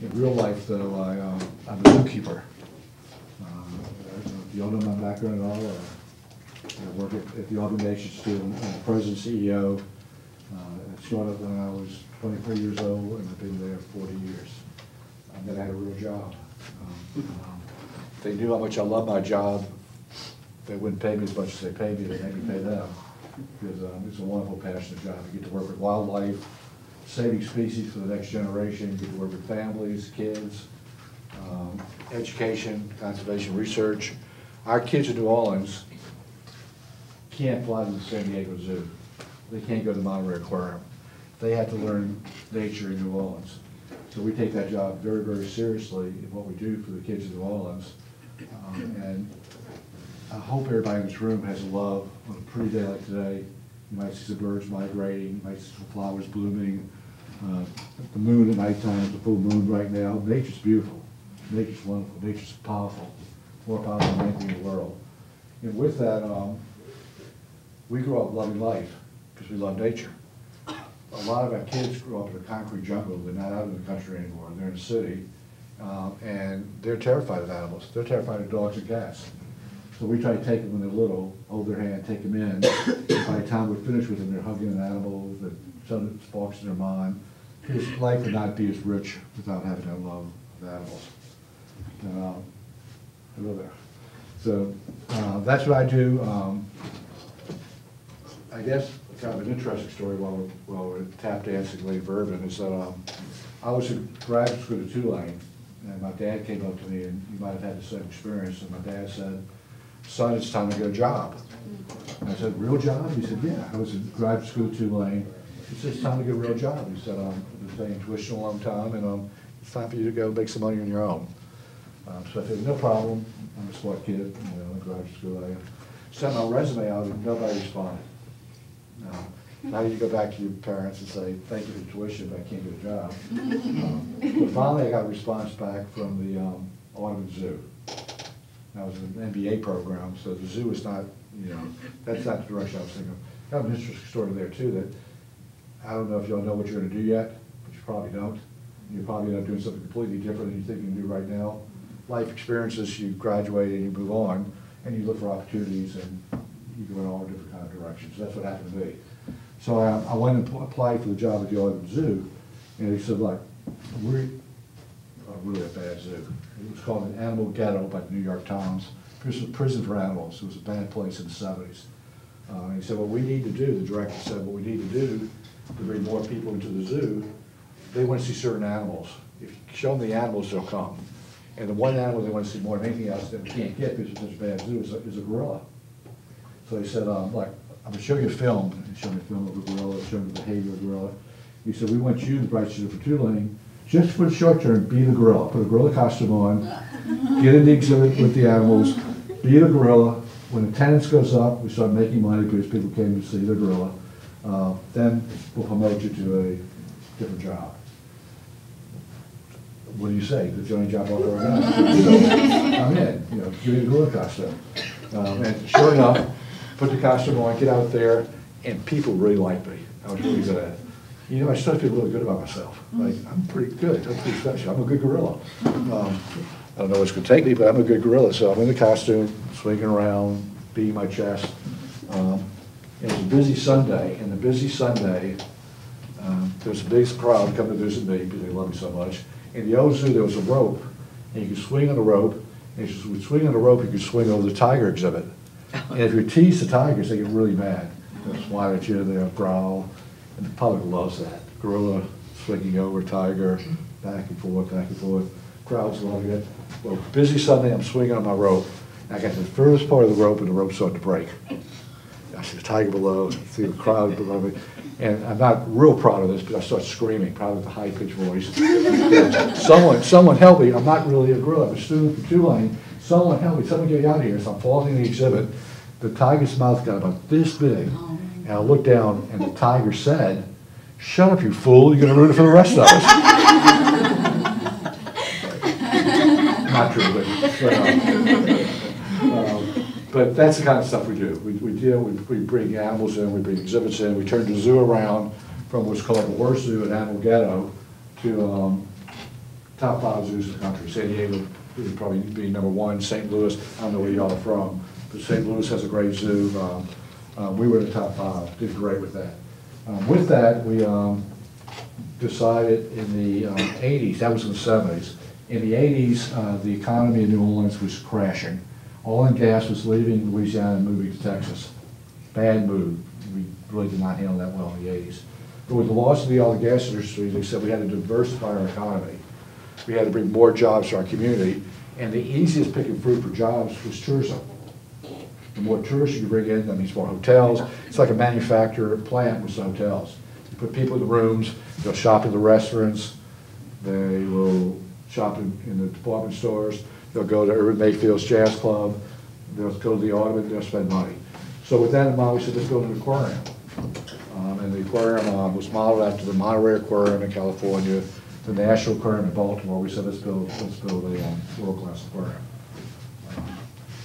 In real life, though, I, uh, I'm a zookeeper. If you all know my background at all, uh, I work at, at the Audubon Nature School, I'm the president, CEO. Uh, I started when I was twenty-three years old, and I've been there forty years. And then I had a real job. Um, um, they knew how much I love my job, they wouldn't pay me as much as they pay me, they made me pay them. Because um, it's a wonderful, passionate job. You get to work with wildlife, saving species for the next generation, to work with families, kids, um, education, conservation, research. Our kids in New Orleans can't fly to the San Diego Zoo. They can't go to the Monterey Aquarium. They have to learn nature in New Orleans. So we take that job very, very seriously in what we do for the kids in New Orleans. Um, And I hope everybody in this room has a love on a pretty day like today. You might see some birds migrating, you might see some flowers blooming. Uh, The moon at nighttime is a full moon right now. Nature's beautiful. Nature's wonderful. Nature's powerful, more powerful than anything in the world. And with that, um, we grew up loving life because we love nature. A lot of our kids grew up in a concrete jungle. They're not out in the country anymore. They're in the city. Um, and they're terrified of animals. They're terrified of dogs and cats. So we try to take them when they're little, hold their hand, take them in. By the time we're finished with them, they're hugging an animal, that something sparks in their mind. Life would not be as rich without having that love of animals. Um, hello there. So, uh, that's what I do. Um, I guess kind of an interesting story while we're, while we're tap dancing Lady Bourbon is that, um, I was in graduate school at Tulane, and my dad came up to me, and you might have had the same experience, and my dad said, son, it's time to get a job. I said, real job? He said, yeah, I was in graduate school at Tulane. It's time to get a real job. He said, um, been paying tuition a long time, and, um, it's time for you to go make some money on your own. Um, so I said, no problem, I'm a smart kid, you know, in graduate school, I sent my resume out, and nobody responded. No. Now you go back to your parents and say, thank you for tuition, but I can't get a job. Um, But finally, I got a response back from the um, Audubon Zoo. That was an MBA program, so the zoo is not, you know, that's not the direction I was thinking. of. Got an interesting story there too, that, I don't know if y'all know what you're gonna do yet, but you probably don't. You're probably not doing something completely different than you think you can do right now. Life experiences, you graduate and you move on, and you look for opportunities, and you go in all different kind of directions. That's what happened to me. So I, I went and pl- applied for the job at the Audubon Zoo, and he said, like, we're a really a bad zoo. It was called an animal ghetto by the New York Times. This was a prison for animals. It was a bad place in the seventies. Uh, and he said, what we need to do, the director said, what we need to do to bring more people into the zoo, they want to see certain animals. If you show them the animals, they'll come. And the one animal they want to see more than anything else that we can't get because it's such a bad zoo is a, is a gorilla. So he said, um, like, I'm gonna show you a film, and he showed me a film of a gorilla, showed me the behavior of a gorilla. He said, we want you, the Bright Student for Tulane, just for the short term, be the gorilla, put a gorilla costume on, get in the exhibit with the animals, be the gorilla. When attendance goes up, we start making money because people came to see the gorilla. Uh, then we'll promote you to a different job. What do you say? The only job offer I got. I'm in, you know, give me the gorilla costume. Um, and sure enough, put the costume on, get out there, and people really liked me. I was really good at it. You know, I started to feel really good about myself. Like, I'm pretty good, I'm pretty special, I'm a good gorilla. Um, I don't know what's gonna take me, but I'm a good gorilla, so I'm in the costume, swinging around, beating my chest. Um, It was a busy Sunday, and the busy Sunday, um, there was a big crowd coming to visit me because they love me so much. In the old zoo, there was a rope, and you could swing on the rope, and if you would swing on the rope, you could swing over the tiger exhibit. And if you tease the tigers, they get really mad. They'll swat at you, they'll growl, and the public loves that. Gorilla swinging over tiger, back and forth, back and forth. Crowds love it. Well, busy Sunday, I'm swinging on my rope, I got to the furthest part of the rope, and the rope started to break. I see the tiger below, I see the crowd below me, and I'm not real proud of this, but I start screaming, probably with a high-pitched voice. Someone, someone help me, I'm not really a gorilla, I'm a student from Tulane, someone help me, someone get me out of here, so I'm falling in the exhibit. The tiger's mouth got about this big, and I looked down, and the tiger said, "Shut up, you fool, you're gonna ruin it for the rest of us." Not true, but, but, um, But that's the kind of stuff we do. We, we deal, we, we bring animals in, we bring exhibits in, we turn the zoo around from what's called the worst zoo at Animal Ghetto to, um, top five zoos in the country. San Diego would probably be number one, St. Louis, I don't know where y'all are from, but St. Louis has a great zoo. Um, uh, We were in the top five, did great with that. Um, With that, we um, decided in the um, 80s, that was in the 70s, in the 80s, uh, the economy in New Orleans was crashing. Oil and gas was leaving Louisiana and moving to Texas. Bad move. We really did not handle that well in the 80s. But with the loss of the oil and gas industry, they said we had to diversify our economy. We had to bring more jobs to our community, and the easiest picking fruit for jobs was tourism. The more tourists you bring in, that means more hotels. It's like a manufacturer plant with hotels. You put people in the rooms, they'll shop in the restaurants, they will shop in, in the department stores, they'll go to Irvin Mayfield's Jazz Club, they'll go to the Audubon, they'll spend money. So with that in mind, we said, let's build an aquarium. Um, and the aquarium, uh, was modeled after the Monterey Aquarium in California, the National Aquarium in Baltimore. We said, let's build, let's build a, um, world-class aquarium.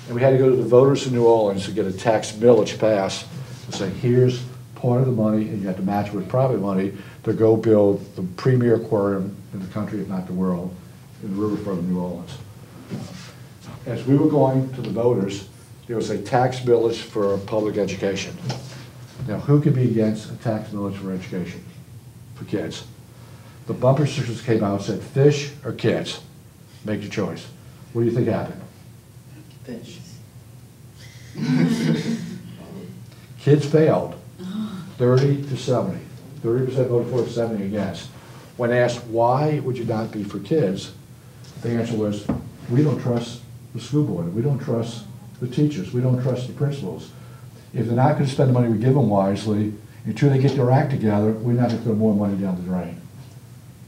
And we had to go to the voters in New Orleans to get a tax millage passed to say, here's part of the money, and you have to match it with private money to go build the premier aquarium in the country, if not the world, in the riverfront of New Orleans. As we were going to the voters, there was a tax millage for public education. Now, who could be against a tax millage for education, for kids? The bumper stickers came out and said, fish or kids? Make your choice. What do you think happened? Fish. Kids failed, thirty to seventy. Thirty percent voted for seventy against. When asked, why would you not be for kids? The answer was, we don't trust the school board, we don't trust the teachers, we don't trust the principals. If they're not gonna spend the money we give them wisely, until they get their act together, we're not gonna throw more money down the drain.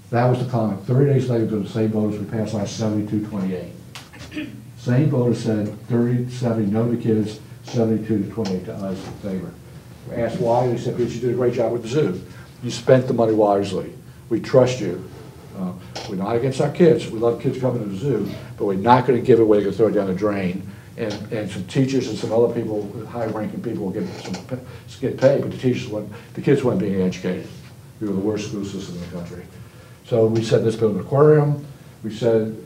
That was the comment. Thirty days later, to the same voters, we passed last seventy-two twenty-eight. Same voters said 30, 70, no to kids, 72 to 28 to us in favor. We Asked why, they said, because you did a great job with the zoo. You spent the money wisely. We trust you. Uh, We're not against our kids, we love kids coming to the zoo, but we're not gonna give it away to throw it down the drain. And, and some teachers and some other people, high-ranking people will get some, get paid, but the teachers weren't, the kids weren't being educated. We were the worst school system in the country. So we said, let's build an aquarium. We said,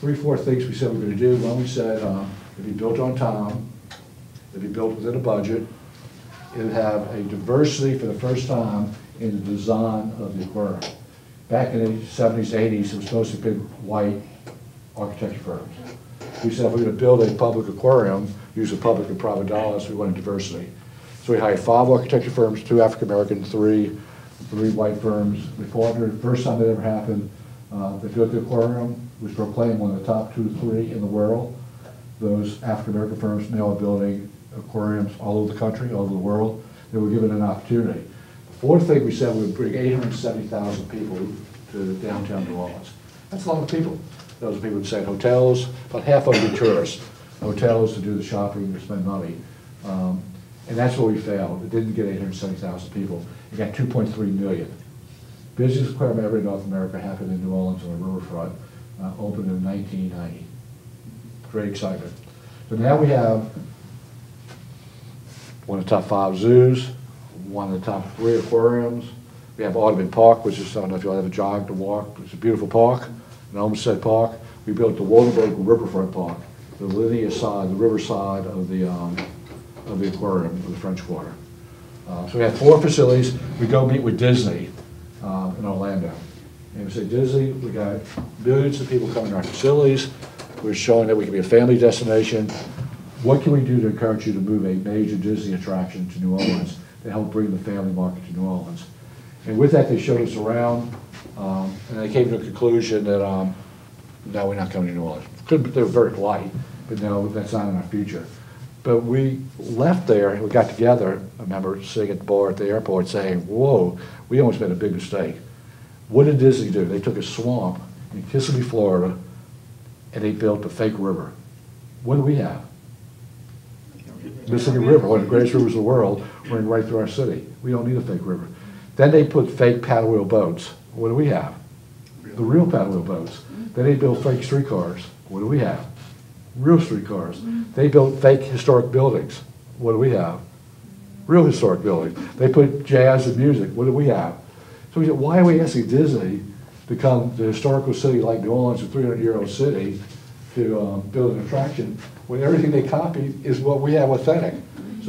three, four things we said we were gonna do. One, we said, uh, it'd be built on time, it'd be built within a budget, it'd have a diversity for the first time in the design of the aquarium. Back in the seventies, eighties, it was to be white architecture firms. We said if we were gonna build a public aquarium, use the public and private dollars, we wanted diversity. So we hired five architecture firms, two African-American, three, three white firms. We partnered, first time that ever happened, uh, they built the aquarium, was proclaimed one of the top two, three in the world. Those African-American firms now are building aquariums all over the country, all over the world. They were given an opportunity. Fourth thing we said, we'd bring eight hundred and seventy thousand people to downtown New Orleans. That's a lot of people. Those people who said hotels, about half of them tourists. Hotels to do the shopping, to spend money. Um, And that's where we failed. It didn't get eight hundred and seventy thousand people. It got two point three million. Busiest aquarium ever in North America happened in New Orleans on the riverfront, uh, opened in nineteen ninety. Great excitement. So now we have one of the top five zoos, one of the top three aquariums. We have Audubon Park, which is, I don't know if you'll ever jog to walk, it's a beautiful park, an Olmsted Park. We built the Woldenberg Riverfront Park, the linear side, the river side of the, um, of the aquarium, of the French Quarter. Uh, So we have four facilities. We go meet with Disney uh, in Orlando. And we say, Disney, we got millions of people coming to our facilities. We're showing that we can be a family destination. What can we do to encourage you to move a major Disney attraction to New Orleans to help bring the family market to New Orleans? And with that, they showed us around, um, and they came to a conclusion that, um, no, we're not coming to New Orleans. Could, they were very polite, but no, that's not in our future. But we left there, we got together, I remember sitting at the bar at the airport saying, whoa, we almost made a big mistake. What did Disney do? They took a swamp in Kissimmee, Florida, and they built a fake river. What do we have? Mississippi River, one of the greatest rivers in the world, running right through our city. We don't need a fake river. Then they put fake paddle wheel boats. What do we have? The real paddle wheel boats. Then they built fake streetcars. What do we have? Real streetcars. They built fake historic buildings. What do we have? Real historic buildings. They put jazz and music. What do we have? So we said, why are we asking Disney become the historical city like New Orleans, a 300-year-old city, to um, build an attraction, when everything they copy is what we have authentic.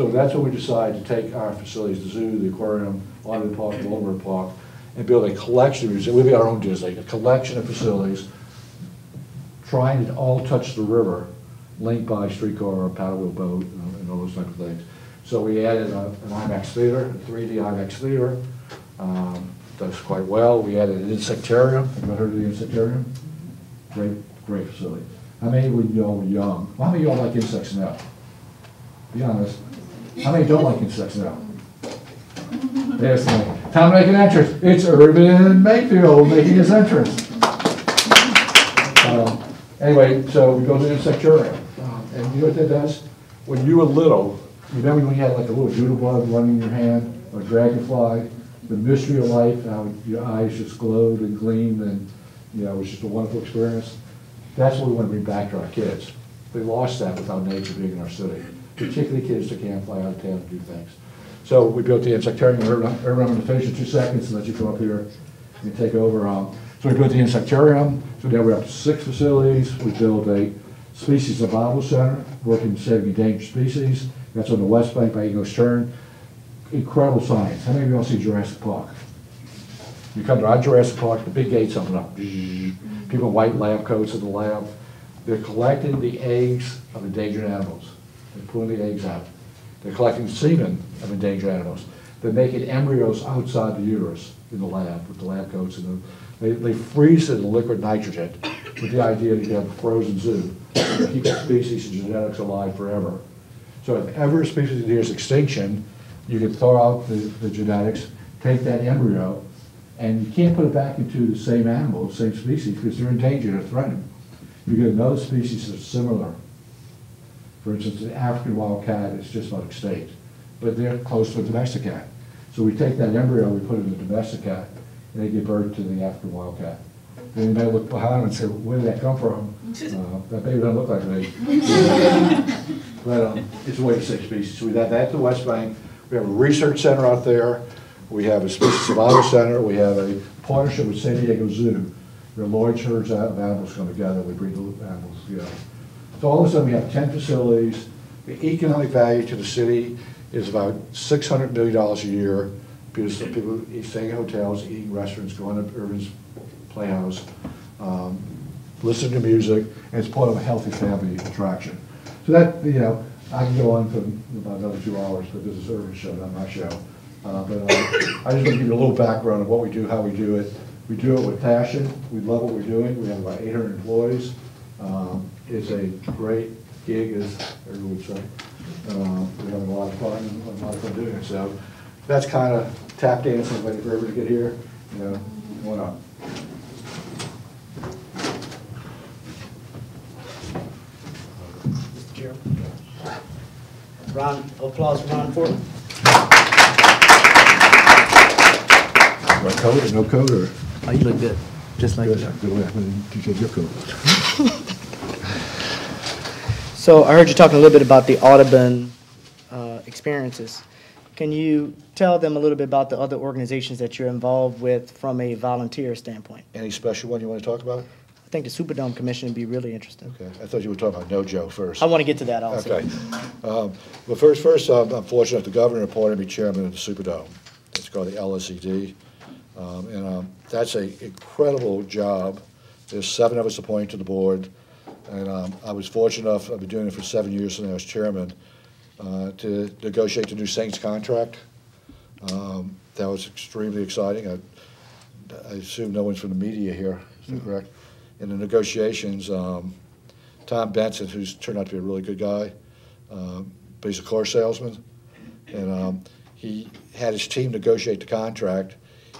So that's when we decided to take our facilities, the zoo, the aquarium, London Park, Walmart Park, and build a collection, of museums. we'll be our own Disney, a collection of facilities, trying to all touch the river, linked by streetcar or paddlewheel boat, and and all those type of things. So we added a- an IMAX theater, a 3D IMAX theater, um, does quite well. We added an insectarium, have you ever heard of the insectarium? Great, great facility. How many of you all were young? Well, How many of y'all like insects now? Be honest. How many don't like insects now? There's me. Time to make an entrance. It's Irvin Mayfield making his entrance. Um, Anyway, so we go to the. Um, And you know what that does? When you were little, remember when you had like a little doodle bug running in your hand, or a dragonfly? The mystery of life, how your eyes just glowed and gleamed and, you know, it was just a wonderful experience. That's what we want to bring back to our kids. We lost that without nature being in our city, particularly kids that can't fly out of town and do things. So we built the insectarium, Irvin, I'm gonna finish in two seconds and let you come up here and take over. Um, So we built the insectarium, so now we're up to six facilities. We built a species survival center, working to save endangered species. That's on the west bank by English Turn. Incredible science. How many of y'all see Jurassic Park? You come to our Jurassic Park, the big gates open up. People in white lab coats in the lab. They're collecting the eggs of endangered animals. They're pulling the eggs out. They're collecting semen of endangered animals. They're making embryos outside the uterus in the lab with the lab coats and the, they, they freeze it in liquid nitrogen with the idea that you have a frozen zoo. to Keep the species and genetics alive forever. So if ever a species nears extinction, you can throw out the, the genetics, take that embryo, and you can't put it back into the same animal, the same species, because they're endangered or threatened. You get another species that's similar. For instance, the African wild cat is just about extinct, but they're close to a domestic cat. So we take that embryo, we put it in a domestic cat, and they give birth to the African wild cat. Then you may look behind and say, where did that come from? Uh, That baby doesn't look like me. But um, it's a way to save species. So we have that at the West Bank. We have a research center out there. We have a species survival center. We have a partnership with San Diego Zoo. Where large herds of animals come together, we breed the animals together. So all of a sudden, we have ten facilities. The economic value to the city is about six hundred million dollars a year because people staying in hotels, eating restaurants, going to Irvin's Playhouse, um, listening to music, and it's part of a healthy family attraction. So that, you know, I can go on for about another two hours, but this is Irvin's show, not my show. Uh, But uh, I just want to give you a little background of what we do, how we do it. We do it with passion. We love what we're doing. We have about 800 employees. Um, It's a great gig, as everyone would say. Uh, We're having a lot of fun, and a lot of fun doing it. So that's kind of tap dancing, waiting for everybody to get here, you know, why not? Mr. Chairman. Ron, applause for Ron Forman. Right code or no code, or? Oh, you look good, just like Good, that. good way, I'm gonna teach you your code. So I heard you talking a little bit about the Audubon uh, experiences. Can you tell them a little bit about the other organizations that you're involved with from a volunteer standpoint? Any special one you want to talk about? I think the Superdome Commission would be really interesting. Okay, I thought you were talking about NoJo first. I want to get to that also. Okay. Um, Well, first, first, um, I'm fortunate the governor appointed me chairman of the Superdome. It's called the LSED. Um, And um, that's an incredible job. There's seven of us appointed to the board. And um, I was fortunate enough, I've been doing it for seven years and I was chairman, uh, to negotiate the new Saints contract. Um, That was extremely exciting. I I assume no one's from the media here, is that correct? In the negotiations, um, Tom Benson, who's turned out to be a really good guy, um, but he's a car salesman, and um, he had his team negotiate the contract,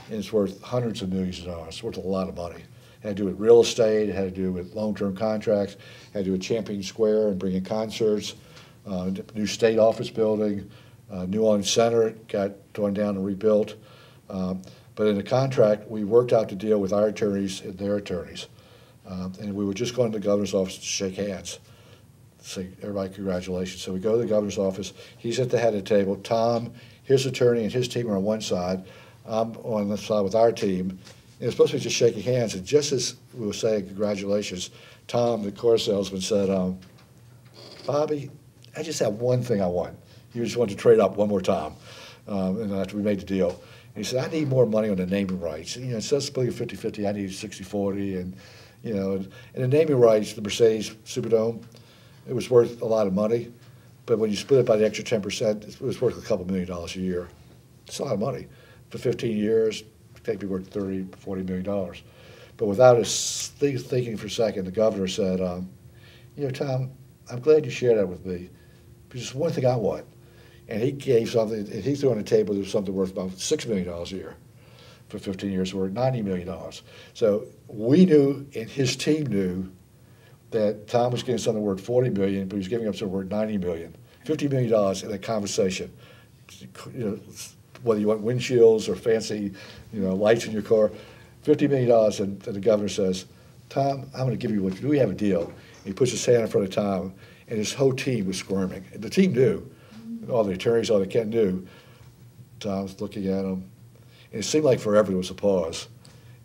and it's worth hundreds of millions of dollars. It's worth a lot of money. Had to do with real estate, had to do with long-term contracts, had to do with Champion Square and bringing concerts, uh, new state office building, uh, New Orleans Center got torn down and rebuilt. Um, But in the contract, we worked out the deal with our attorneys and their attorneys. Um, And we were just going to the governor's office to shake hands, say, everybody, congratulations. So we go to the governor's office, he's at the head of the table, Tom, his attorney and his team are on one side, I'm on the side with our team, it was supposed to be just shaking hands, and just as we were saying congratulations, Tom, the car salesman, said, um, Bobby, I just have one thing I want. You just want to trade up one more time, um, and after we made the deal. And he said, I need more money on the naming rights. You know, instead of splitting 50-50, I need 60-40, and, you know, and, and the naming rights, the Mercedes Superdome, it was worth a lot of money, but when you split it by the extra 10%, it was worth a couple million dollars a year. It's a lot of money. For 15 years, could be worth 30, 40 million dollars. But without us thi- thinking for a second, the governor said, um, you know, Tom, I'm glad you shared that with me. Because one thing I want. And he gave something, and he threw on the table, there was something worth about $6 million a year for 15 years, or $90 million. So we knew, and his team knew, that Tom was getting something worth 40 million, but he was giving up something worth 90 million. 50 million dollars in a conversation. You know, whether you want windshields or fancy, you know, lights in your car, 50 million dollars, and, and the governor says, "Tom, I'm going to give you what we have a deal." And he puts his hand in front of Tom, and his whole team was squirming. And the team knew, all the attorneys, all the Ken knew. Tom's looking at him, and it seemed like forever there was a pause.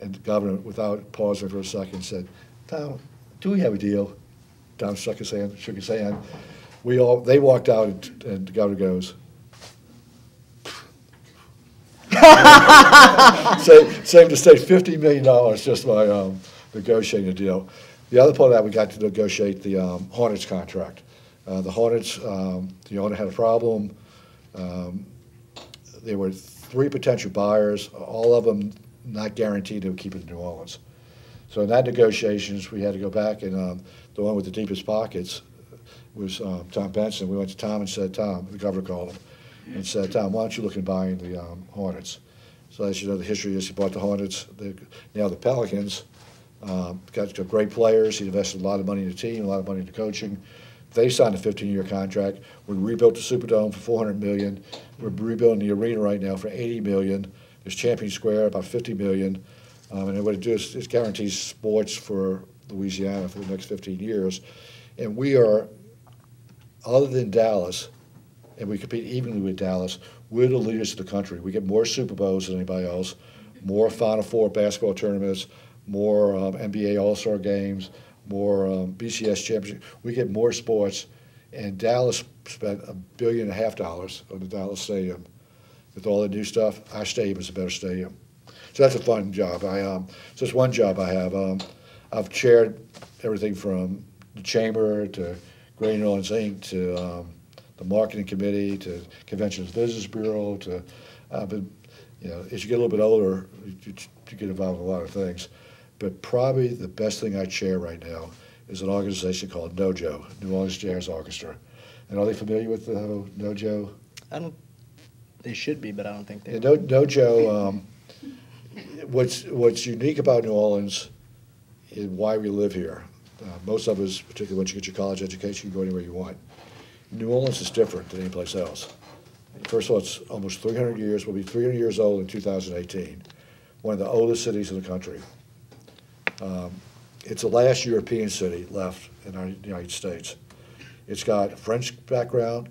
And the governor, without pausing for a second, said, Tom, do we have a deal? Tom shook his hand, shook his hand. We all, they walked out, and, and the governor goes, same, to say, fifty million dollars just by um, negotiating a deal. The other part of that, we got to negotiate the um, Hornets contract. Uh, the Hornets, um, the owner had a problem. Um, there were three potential buyers, all of them not guaranteed to keep it in New Orleans. So in that negotiations, we had to go back, and um, the one with the deepest pockets was um, Tom Benson. We went to Tom and said, Tom, the governor called him, and said, Tom, why don't you look at buying the um, Hornets? So as you know, the history is he bought the Hornets. The, now the Pelicans um, got, got great players. He invested a lot of money in the team, a lot of money in the coaching. They signed a 15-year contract. We rebuilt the Superdome for 400 million. We're rebuilding the arena right now for 80 million. There's Champion Square about 50 million. Um, and what it does is guarantees sports for Louisiana for the next 15 years. And we are, other than Dallas, and we compete evenly with Dallas, we're the leaders of the country. We get more Super Bowls than anybody else, more Final Four basketball tournaments, more um, NBA All Star games, more um, BCS championship. We get more sports, and Dallas spent a billion and a half dollars on the Dallas Stadium. With all the new stuff, our stadium is a better stadium. So that's a fun job. I um, so it's one job I have. Um, I've chaired everything from the chamber to Great New Orleans Inc. to um, the marketing committee to Conventions Business Bureau to, uh, but you know, as you get a little bit older, you, you get involved in a lot of things. But probably the best thing I chair right now is an organization called NOJO, New Orleans Jazz Orchestra. And are they familiar with the NOJO? I don't, they should be, but I don't think they Yeah, are. No, NOJO, um, what's, what's unique about New Orleans is why we live here. Uh, most of us, particularly once you get your college education, you can go anywhere you want. New Orleans is different than any place else. First of all, it's almost 300 years, will be 300 years old in 2018. One of the oldest cities in the country. Um, it's the last European city left in our United States. It's got French background,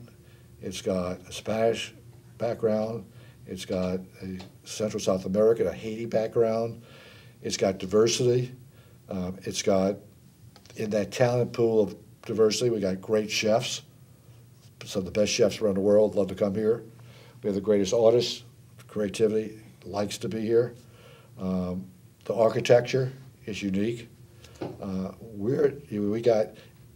it's got a Spanish background, it's got a Central South American, a Haiti background, it's got diversity, um, it's got, in that talent pool of diversity, we got great chefs, some of the best chefs around the world love to come here. We have the greatest artists, creativity likes to be here. Um, the architecture is unique. Uh, we're we got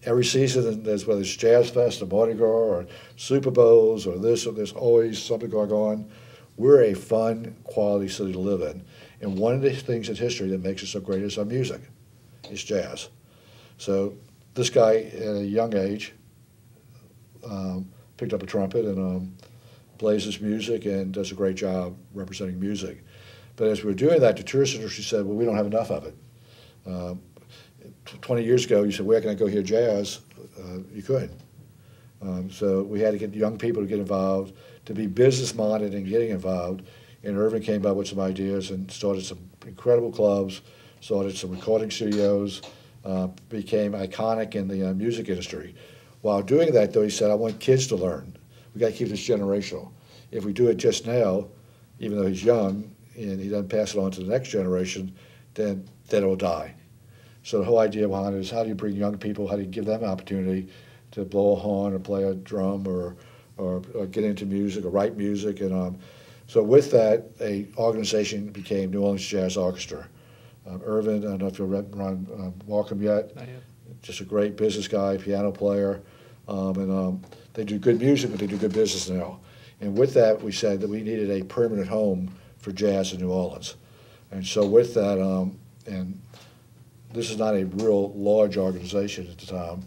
every season there's whether it's Jazz Fest or Mardi Gras or Super Bowls or this or there's always something going on. We're a fun, quality city to live in, and one of the things in history that makes us so great is our music. It's jazz. So this guy at a young age um, picked up a trumpet and um, plays his music and does a great job representing music. But as we were doing that, the tourist industry said, well, we don't have enough of it. Um, 20 years ago, you said, where can I go hear jazz? Uh, you couldn't. Um, so we had to get young people to get involved, to be business minded and getting involved. And Irvin came up with some ideas and started some incredible clubs, started some recording studios, uh, became iconic in the uh, music industry. While doing that, though, he said, I want kids to learn. We got to keep this generational. If we do it just now, even though he's young, and he doesn't pass it on to the next generation, then, then it'll die. So the whole idea behind it is how do you bring young people, how do you give them an opportunity to blow a horn or play a drum or, or, or get into music or write music. And um, so with that, a organization became New Orleans Jazz Orchestra. Um, Irvin, I don't know if you'll run um, Welcome yet. Just a great business guy, piano player. Um, and um, they do good music, but they do good business now. And with that, we said that we needed a permanent home for jazz in New Orleans. And so with that, um, and this is not a real large organization at the time,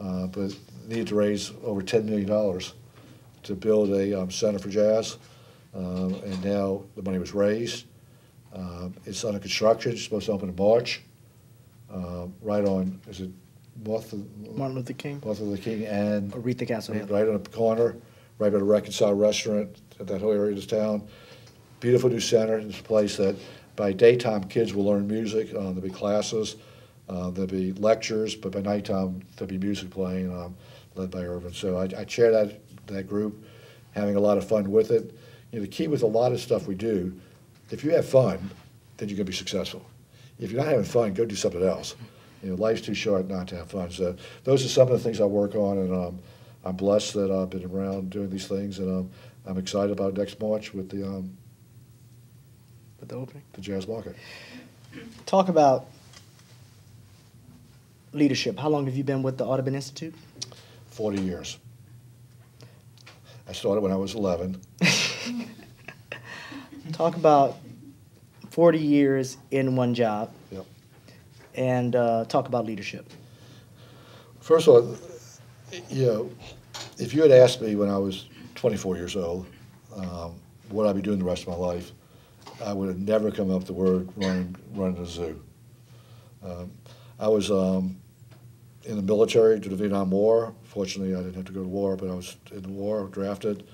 uh, but needed to raise over $10 million to build a um, center for jazz. Um, and now the money was raised. Um, it's under construction. It's supposed to open in March. Um, right on, is it Martin, Martin Luther King, Martin Luther King and Oretha Castle right on the corner, right by the Reconcile Restaurant, at that whole area of this town. Beautiful new center. It's a place that by daytime kids will learn music. Uh, there'll be classes, uh, there'll be lectures, but by nighttime there'll be music playing, um, led by Irvin. So I, I chair that that group, having a lot of fun with it. You know, the key with a lot of stuff we do, if you have fun, then you're gonna be successful. If you're not having fun, go do something else. You know, life's too short not to have fun. So those are some of the things I work on, and um, I'm blessed that I've been around doing these things, and um, I'm excited about next March with the um, With the opening. the jazz market. Talk about leadership. How long have you been with the Audubon Institute? Forty years. I started when I was 11. Talk about 40 years in one job. And uh, talk about leadership. First of all, you know, if you had asked me when I was 24 years old um, what I'd be doing the rest of my life, I would have never come up with the word running, running a zoo. Um, I was um, in the military during the Vietnam War. Fortunately, I didn't have to go to war, but I was in the war, drafted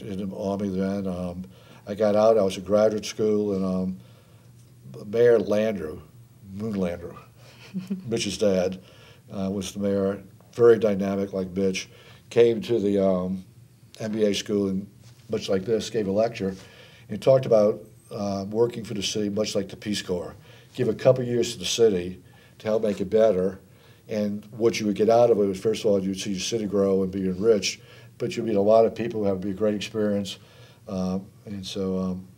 in the Army then. Um, I got out, I was in graduate school, and um, Mayor Landrieu, Moon Landrieu, Mitch's dad, uh, was the mayor, very dynamic like Mitch, came to the um, MBA school and much like this, gave a lecture, and talked about uh, working for the city much like the Peace Corps. Give a couple years to the city to help make it better, and what you would get out of it was, first of all, you'd see your city grow and be enriched, but you'd meet a lot of people who have be a great experience. Um, and so, um,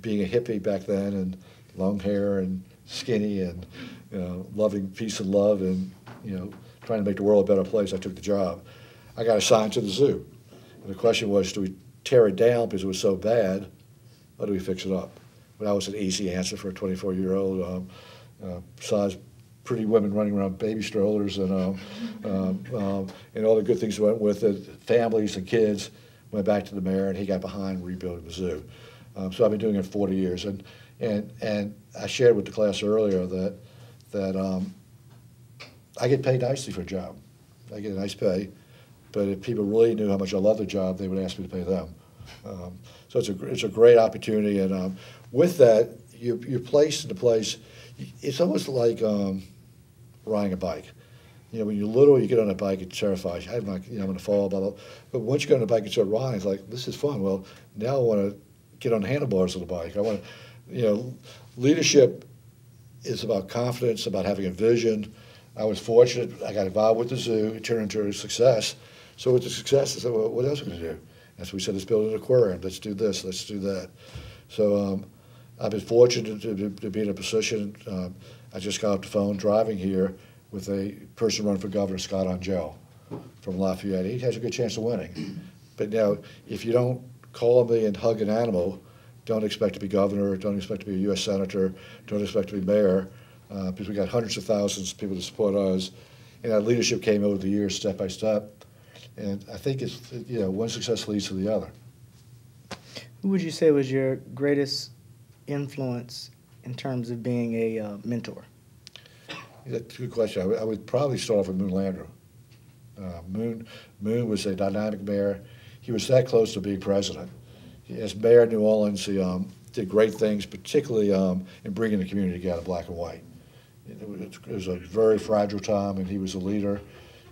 being a hippie back then, and long hair and skinny, and you know, loving peace and love, and you know, trying to make the world a better place, I took the job. I got assigned to the zoo, and the question was, do we tear it down because it was so bad, or do we fix it up? Well, that was an easy answer for a 24-year-old. Um, uh, size pretty women running around baby strollers and um, um, um, and all the good things that went with it. Families and kids went back to the mayor, and he got behind rebuilding the zoo. Um, so I've been doing it 40 years, and and and I shared with the class earlier that that um, I get paid nicely for a job. I get a nice pay, but if people really knew how much I love the job, they would ask me to pay them. Um, so it's a it's a great opportunity, and um, with that, you you're placed in a place. It's almost like um, riding a bike. You know, when you're little, you get on a bike, it terrifies you. I'm not, you know, I'm going to fall, blah, blah. But once you get on a bike and start riding, it's like, this is fun. Well, now I want to get on handlebars of the bike. I want to, you know, leadership is about confidence, about having a vision. I was fortunate. I got involved with the zoo. It turned into a success. So with the success, I said, well, what else are we going to do? And so we said, let's build an aquarium. Let's do this. Let's do that. So um, I've been fortunate to, to, be in a position. Um, I just got off the phone driving here with a person running for governor, Scott Angelle, from Lafayette. He has a good chance of winning. But now, if you don't call me and hug an animal, don't expect to be governor, don't expect to be a U.S. senator, don't expect to be mayor, uh, because we got hundreds of thousands of people to support us. And that leadership came over the years, step by step. And I think it's, you know, one success leads to the other. Who would you say was your greatest influence in terms of being a uh, mentor? That's a good question. I would, would probably start off with Moon Landrieu. Uh, Moon, Moon was a dynamic mayor. He was that close to being president. As mayor of New Orleans, he um, did great things, particularly um, in bringing the community together, black and white. It was, it was, a very fragile time, and he was a leader.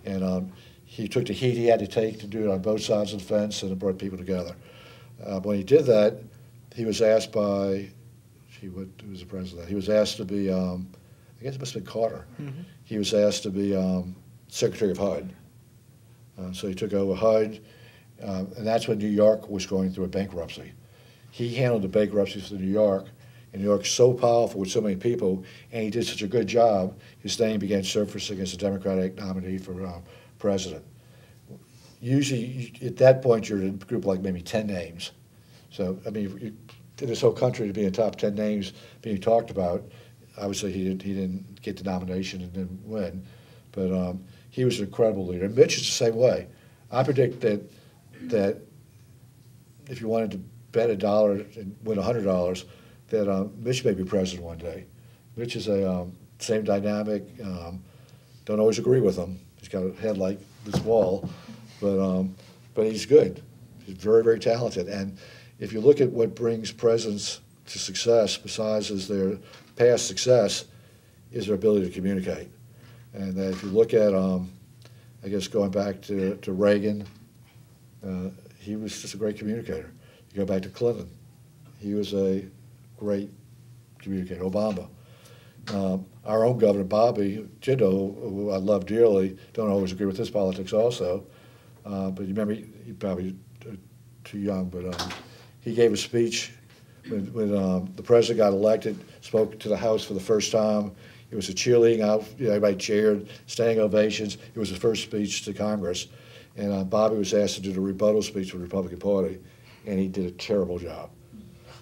And um, he took the heat he had to take to do it on both sides of the fence, and it brought people together. Uh, when he did that, he was asked by, he was the president? He was asked to be, um, I guess it must have been Carter. He was asked to be um, Secretary of HUD. Uh, so he took over HUD, uh, and that's when New York was going through a bankruptcy. He handled the bankruptcy for New York, and New York's so powerful with so many people, and he did such a good job, his name began surfacing as a Democratic nominee for uh, president. Usually, you- at that point, you're in a group like maybe 10 names. So, I mean, you, in this whole country to be in top 10 names being talked about, obviously he didn't, he didn't get the nomination and didn't win, but um, he was an incredible leader. And Mitch is the same way. I predict that that if you wanted to bet a dollar and win hundred dollars, that um, Mitch may be president one day. Mitch is a um, same dynamic. Um, don't always agree with him. He's got a head like this wall, but um, but he's good. He's very very talented. And if you look at what brings presidents to success, besides is their past success, is their ability to communicate. And if you look at, um, I guess going back to, to Reagan, uh, he was just a great communicator. You go back to Clinton, he was a great communicator. Obama, um, our own governor Bobby Jindal, who I love dearly, don't always agree with his politics also, uh, but you remember he, he probably uh, too young, but um, he gave a speech when, when um, the president got elected, spoke to the House for the first time. It was a cheerleading out, you know, everybody cheered, standing ovations. It was the first speech to Congress. And uh, Bobby was asked to do the rebuttal speech for the Republican Party, and he did a terrible job.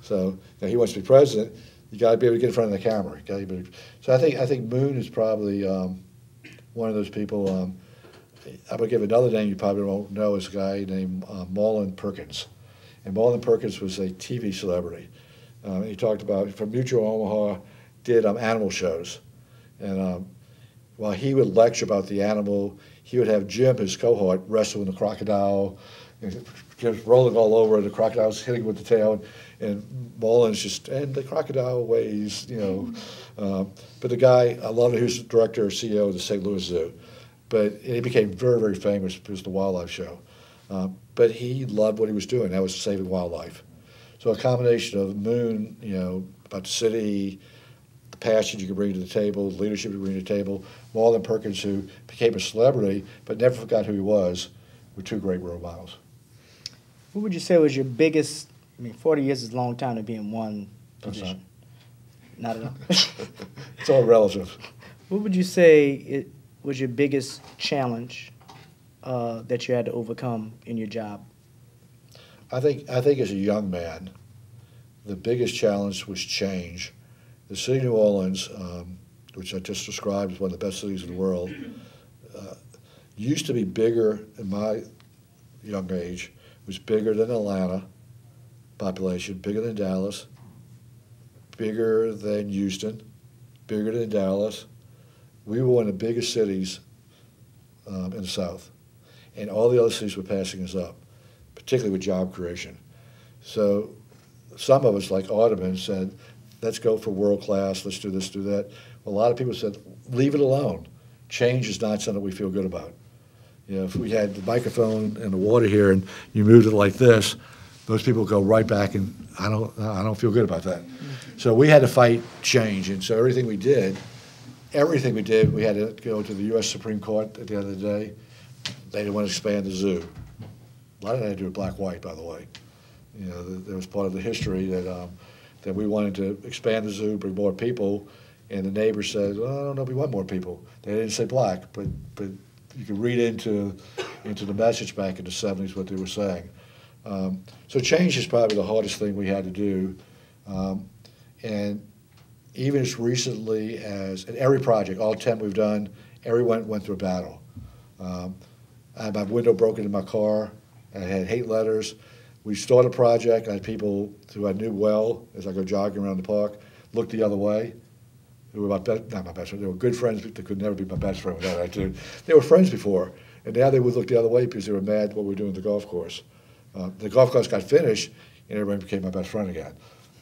So now he wants to be president. You got to be able to get in front of the camera. Be, so I think I think Moon is probably um, one of those people. Um, I'm gonna give another name you probably won't know. Is a guy named uh, Marlin Perkins, and Marlin Perkins was a TV celebrity. Um, he talked about from Mutual Omaha, did um, animal shows, and um, while he would lecture about the animal, he would have Jim, his cohort, wrestle in the crocodile, and just rolling all over, and the crocodile's hitting with the tail, and Marlin's just, and the crocodile weighs, you know. Um, but the guy, I love it, he was director or CEO of the St. Louis Zoo. But he became very, very famous because of the wildlife show. Um, but he loved what he was doing, that was saving wildlife. So a combination of Moon, you know, about the city, the passion you can bring to the table, the leadership you bring to the table. Marlin Perkins, who became a celebrity but never forgot who he was, were two great role models. What would you say was your biggest? I mean, forty years is a long time to be in one position. Not at all. It's all relative. what would you say it was your biggest challenge uh, that you had to overcome in your job? I think I think as a young man, the biggest challenge was change. The city of New Orleans, um, which I just described as one of the best cities in the world, uh, used to be bigger in my young age. It Was bigger than Atlanta population, bigger than Dallas, bigger than Houston, bigger than Dallas. We were one of the biggest cities um, in the South, and all the other cities were passing us up particularly with job creation. So some of us, like Audubon, said, let's go for world class, let's do this, do that. A lot of people said, leave it alone. Change is not something we feel good about. You know, if we had the microphone and the water here and you moved it like this, those people go right back and I don't, I don't feel good about that. So we had to fight change. And so everything we did, everything we did, we had to go to the U.S. Supreme Court at the end of the day. They didn't want to expand the zoo. A lot of that had to do with black white, by the way. You know, th- there was part of the history that um, that we wanted to expand the zoo, bring more people, and the neighbors said, "Well, I don't know if we want more people." They didn't say black, but but you could read into into the message back in the '70s what they were saying. Um, so change is probably the hardest thing we had to do, um, and even as recently as in every project, all ten we've done, everyone went through a battle. Um, I had my window broken in my car. I had hate letters. We started a project. I had people who I knew well as I go jogging around the park look the other way. Who were my best, not my best friend. They were good friends, but they could never be my best friend without attitude. They were friends before, and now they would look the other way because they were mad what we were doing at the golf course. Uh, the golf course got finished, and everybody became my best friend again.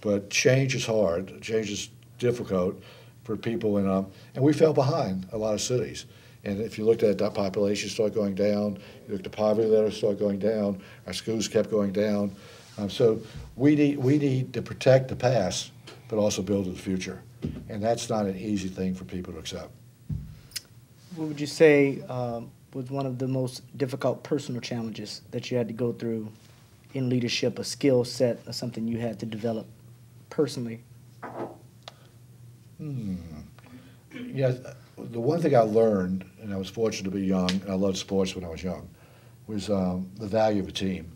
But change is hard. Change is difficult for people, and um, and we fell behind a lot of cities. And if you looked at that population start going down, you looked at poverty levels start going down, our schools kept going down. Um, so we need, we need to protect the past, but also build the future. And that's not an easy thing for people to accept. What would you say um, was one of the most difficult personal challenges that you had to go through in leadership, a skill set, or something you had to develop personally? Hmm. Yeah, the one thing I learned, and I was fortunate to be young, and I loved sports when I was young, was um, the value of a team.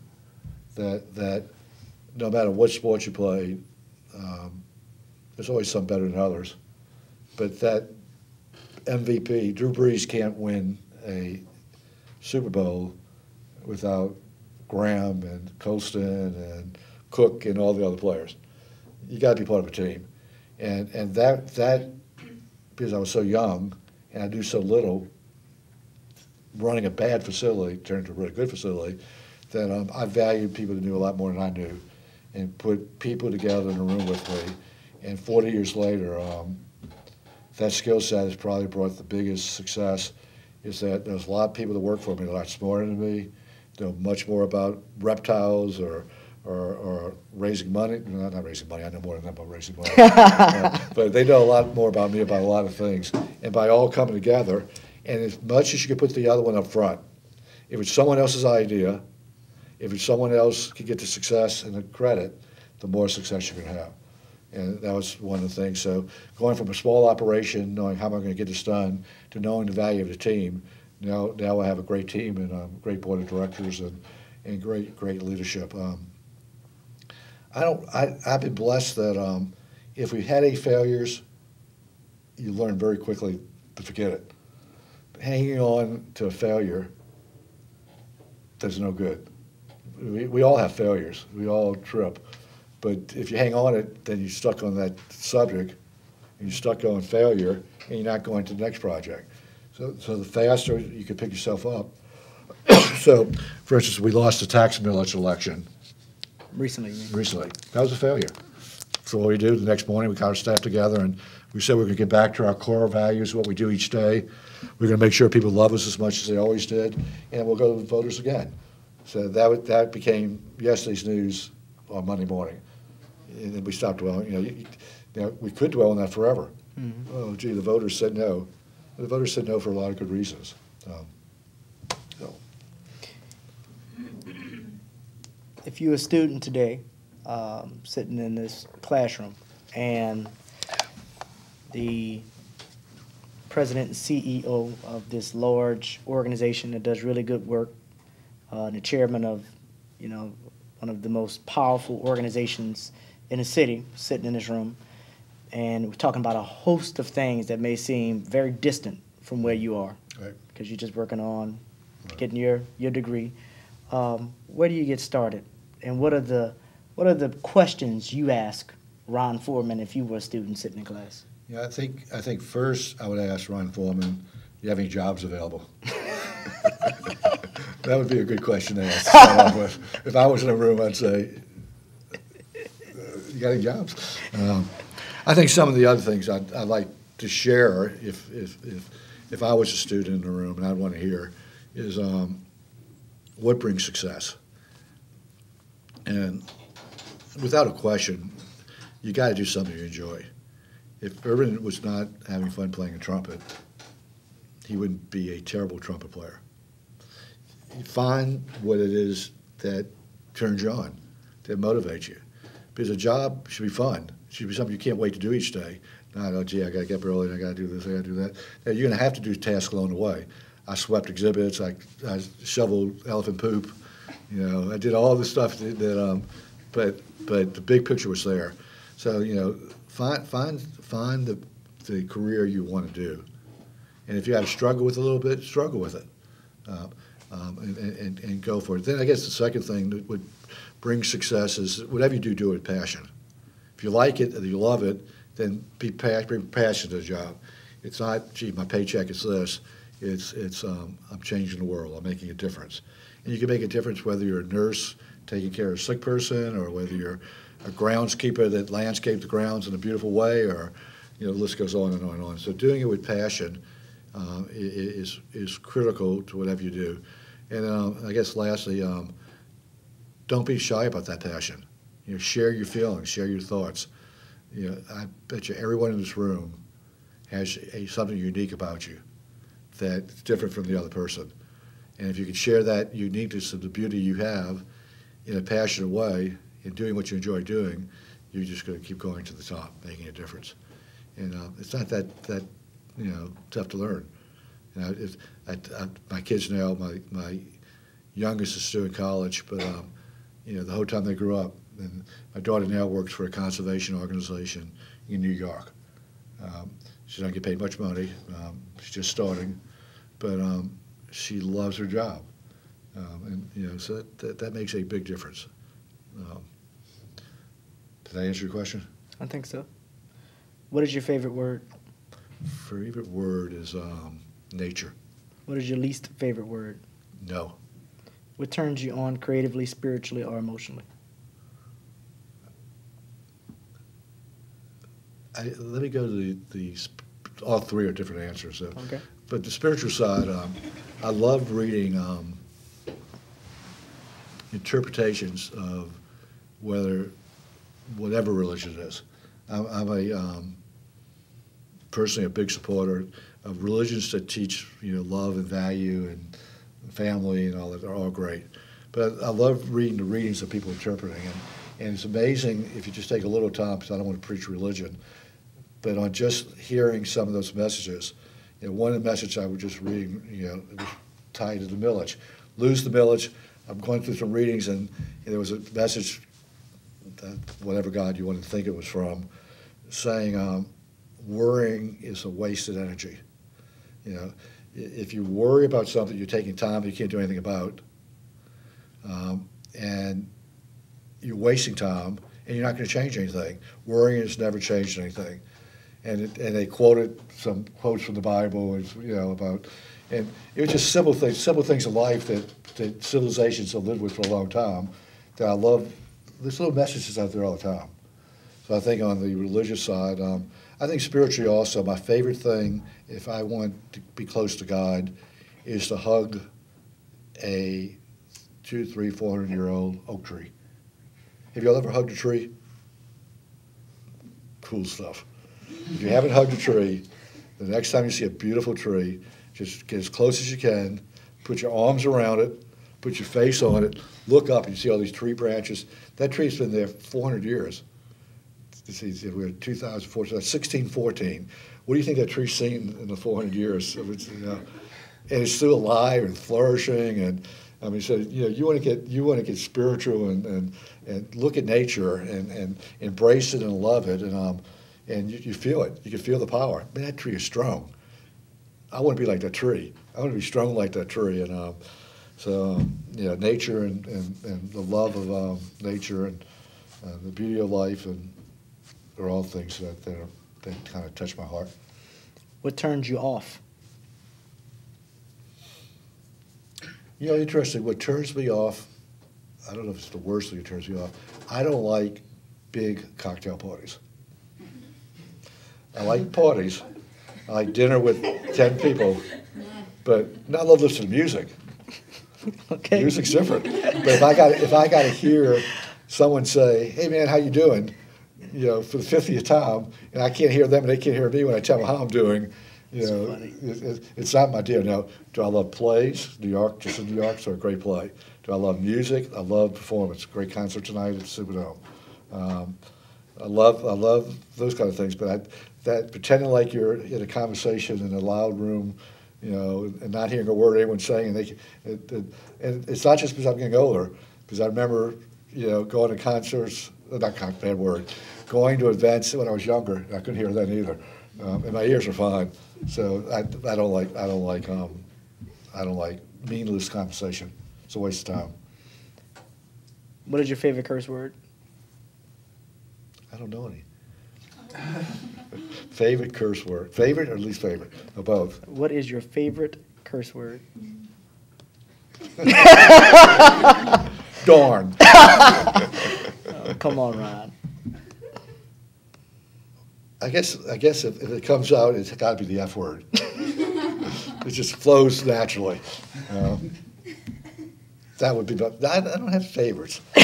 That that no matter what sport you play, um, there's always some better than others. But that MVP, Drew Brees can't win a Super Bowl without Graham and Colston and Cook and all the other players. You got to be part of a team, and and that that because I was so young and I knew so little, running a bad facility turned into a really good facility, that um, I valued people that knew a lot more than I knew, and put people together in a room with me. And 40 years later, um, that skill set has probably brought the biggest success. Is that there's a lot of people that work for me that are smarter than me, know much more about reptiles or or, or raising money. No, not raising money. I know more than them about raising money. Uh, but they know a lot more about me about a lot of things. And by all coming together, and as much as you can put the other one up front, if it's someone else's idea, if it's someone else can get the success and the credit, the more success you're going to have. And that was one of the things. So going from a small operation, knowing how am I going to get this done, to knowing the value of the team, now now I have a great team and a great board of directors and, and great great leadership. Um, I don't. I, I've been blessed that um, if we had any failures, you learn very quickly to forget it. Hanging on to a failure does no good. We, we all have failures. We all trip. But if you hang on it, then you're stuck on that subject, and you're stuck on failure, and you're not going to the next project. So, so the faster you can pick yourself up. so, for instance, we lost the tax millage election Recently, recently. That was a failure. So what we do, the next morning, we got our staff together and we said we're gonna get back to our core values, what we do each day. We're gonna make sure people love us as much as they always did, and we'll go to the voters again. So that, that became yesterday's news on Monday morning. And then we stopped dwelling, you know, you, you know, we could dwell on that forever. Oh gee, the voters said no. The voters said no for a lot of good reasons. Um, So, if you're a student today, um, sitting in this classroom, and the president and CEO of this large organization that does really good work, uh, the chairman of, you know, one of the most powerful organizations in the city, sitting in this room, and we're talking about a host of things that may seem very distant from where you are, Right. because you're just working on getting your, your degree. Um, where do you get started? And what are the what are the questions you ask Ron Forman if you were a student sitting in class? Yeah, I think, I think first I would ask Ron Forman, do you have any jobs available? That would be a good question to ask. to start off with. If I was in a room, I'd say, you got any jobs? Um, I think some of the other things I'd, I'd like to share, if, if, if, if I was a student in the room and I'd want to hear, is um, what brings success? And without a question, you got to do something you enjoy. If Irvin was not having fun playing a trumpet, he wouldn't be a terrible trumpet player. Find what it is that turns you on, that motivates you. Because a job should be fun. It should be something you can't wait to do each day. Not, oh, gee, I got to get up early, I got to do this, I got to do that. Now, you're going to have to do tasks along the way. I swept exhibits, I, I shoveled elephant poop, you know, I did all the stuff that, that um, but but the big picture was there. So you know, find find find the the career you want to do, and if you have to struggle with it a little bit, struggle with it, uh, um, and, and and go for it. Then I guess the second thing that would bring success is whatever you do, do it with passion. If you like it and you love it, then be pa- bring passion to the job. It's not, gee, my paycheck is this. It's it's um, I'm changing the world. I'm making a difference, and you can make a difference whether you're a nurse taking care of a sick person, or whether you're a groundskeeper that landscapes the grounds in a beautiful way, or you know the list goes on and on and on. So doing it with passion uh, is is critical to whatever you do. And um, I guess lastly, um, don't be shy about that passion. You know, share your feelings, share your thoughts. You know, I bet you everyone in this room has a, something unique about you that's different from the other person. And if you can share that uniqueness of the beauty you have in a passionate way, in doing what you enjoy doing, you're just going to keep going to the top, making a difference. And uh, it's not that that you know tough to learn. You know, if, I, I, my kids now, my my youngest is still in college, but um, you know the whole time they grew up, and my daughter now works for a conservation organization in New York. Um, she doesn't get paid much money. Um, she's just starting, but um, she loves her job, um, and you know so that, that, that makes a big difference. Um, did I answer your question? I think so. What is your favorite word? Favorite word is um, nature. What is your least favorite word? No. What turns you on creatively, spiritually, or emotionally? I, let me go to the, the all three are different answers. Okay. But the spiritual side, um, I love reading um, interpretations of whether whatever religion it is. I'm, I'm a um, personally a big supporter of religions that teach you know love and value and family and all that. They're all great, but I love reading the readings of people interpreting and. And it's amazing if you just take a little time, because I don't want to preach religion, but on just hearing some of those messages, you know, one message I was just reading, you know, tied to the millage. Lose the millage. I'm going through some readings, and, and there was a message, that whatever God you want to think it was from, saying um, worrying is a wasted energy. You know, if you worry about something, you're taking time you can't do anything about, um, and you're wasting time, and you're not going to change anything. Worrying has never changed anything and it, and they quoted some quotes from the Bible, you know, about, and it was just simple things, simple things in life that, that civilizations have lived with for a long time. That I love. There's little messages out there all the time. So I think on the religious side, um, I think spiritually also, my favorite thing, if I want to be close to God, is to hug a two, three, four hundred year old oak tree. Have you all ever hugged a tree? Cool stuff. If you haven't hugged a tree, the next time you see a beautiful tree, just get as close as you can, put your arms around it, put your face on it, look up, and you see all these tree branches. That tree's been there 400 years. We're 2014, 1614. What do you think that tree's seen in the 400 years? It's, you know, and it's still alive and flourishing. And I mean, so you know, you want to get you want to get spiritual and, and, and look at nature and, and embrace it and love it. And um, and you, you feel it. You can feel the power. Man, that tree is strong. I want to be like that tree. I want to be strong like that tree. And um, so, um, you know, nature and, and, and the love of um, nature and uh, the beauty of life and are all things that that, are, that kind of touch my heart. What turns you off? You know, interesting. What turns me off, I don't know if it's the worst thing that turns me off. I don't like big cocktail parties. I like parties. I like dinner with ten people, but not love listening to music. Okay. Music's different. But if I got if I got to hear someone say, "Hey man, how you doing?" You know, for the fiftieth time, and I can't hear them and they can't hear me when I tell them how I'm doing. You It's know, it, it, it's not my deal. Now, do I love plays? New York, just in New York, so a great play. Do I love music? I love performance. Great concert tonight at the Superdome. Um, I love I love those kind of things, but I, that pretending like you're in a conversation in a loud room, you know, and not hearing a word anyone's saying, and they, it, and it's not just because I'm getting older, because I remember, you know, going to concerts, uh, not con- bad word, going to events when I was younger. I couldn't hear then either, um, and my ears are fine. So I, I don't like I don't like um, I don't like meaningless conversation. It's a waste of time. What is your favorite curse word? I don't know any. favorite curse word? Favorite or least favorite? Or both? What is your favorite curse word? Darn. Come on, Ron. I guess I guess if, if it comes out, it's got to be the F word. it just flows naturally. you know. That would be, the- I, I don't have favorites. All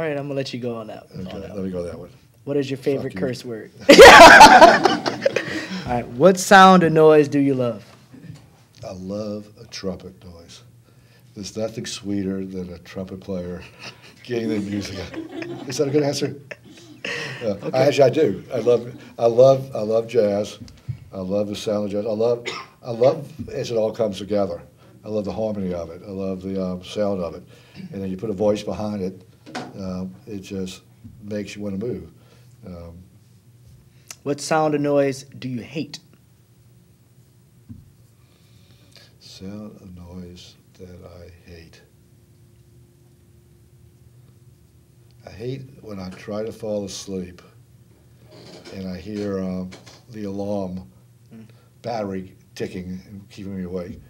right, I'm gonna let you go on that. on Okay, that. let me go that one. What is your favorite you. curse word? All right, what sound or noise do you love? I love a trumpet noise. There's nothing sweeter than a trumpet player getting the music. Is that a good answer? Yeah, I, actually, I do. I love, I love, I love jazz. I love the sound of jazz. I love, I love as it all comes together. I love the harmony of it. I love the um, sound of it. And then you put a voice behind it. Um, it just makes you want to move. Um, What sound or noise do you hate? Sound of noise that I hate. I hate when I try to fall asleep and I hear um, the alarm battery ticking and keeping me awake.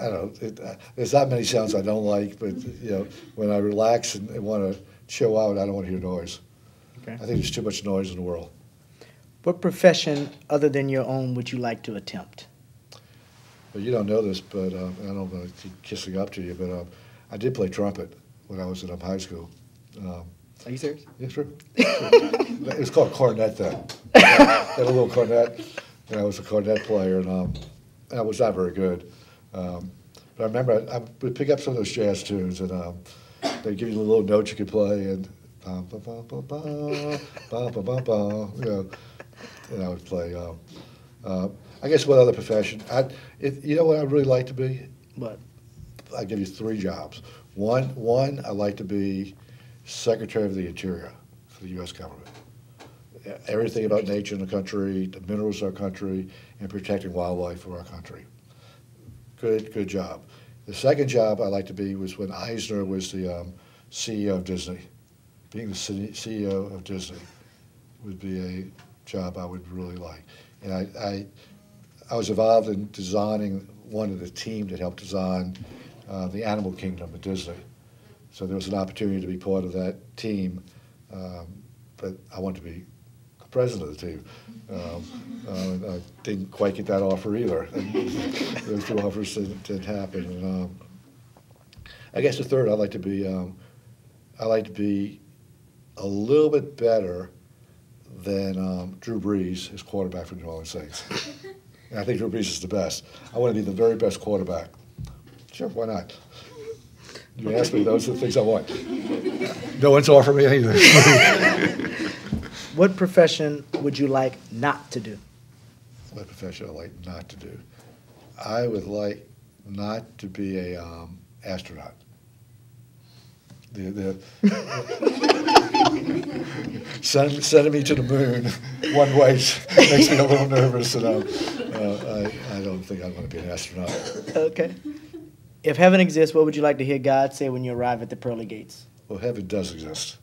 I don't. It, uh, there's not many sounds I don't like, but you know, when I relax and, and want to chill out, I don't want to hear noise. Okay. I think there's too much noise in the world. What profession other than your own would you like to attempt? But you don't know this, but um, I don't want to keep kissing up to you, but um, I did play trumpet when I was in um, high school. Um, Are you serious? yeah, sure. it was called cornet then. had a little cornet, and I was a cornet player, and um, I was not very good. Um, but I remember I, I would pick up some of those jazz tunes, and um, they'd give you the little notes you could play, and bum, bum, bum, bum, bum, bum, bum, bum, you know, and I would play. Um, uh, I guess what other profession? I, it, you know what I'd really like to be? What? I give you three jobs. One, one, I like to be Secretary of the Interior for the U.S. government. Everything about nature in the country, the minerals of our country, and protecting wildlife for our country. Good, good job. The second job I like to be was when Eisner was the um, CEO of Disney. Being the CEO of Disney would be a job I would really like. And I, I, I was involved in designing one of the team that helped design uh, the Animal Kingdom at Disney. So there was an opportunity to be part of that team, um, but I wanted to be president of the team. Um, uh, I didn't quite get that offer either. Those two offers didn't, didn't happen. And, um, I guess the third, I'd like to be, um, I like to be a little bit better than um, Drew Brees, his quarterback for New Orleans Saints. And I think Drew Brees is the best. I want to be the very best quarterback. Sure, why not? You ask me, those are the things I want. No one's offered me anything. What profession would you like not to do? What profession I like not to do? I would like not to be a um, astronaut. The, the sending, sending me to the moon one way makes me a little nervous, and uh, I, I don't think I want to be an astronaut. Okay. If heaven exists, what would you like to hear God say when you arrive at the pearly gates? Well, heaven does exist.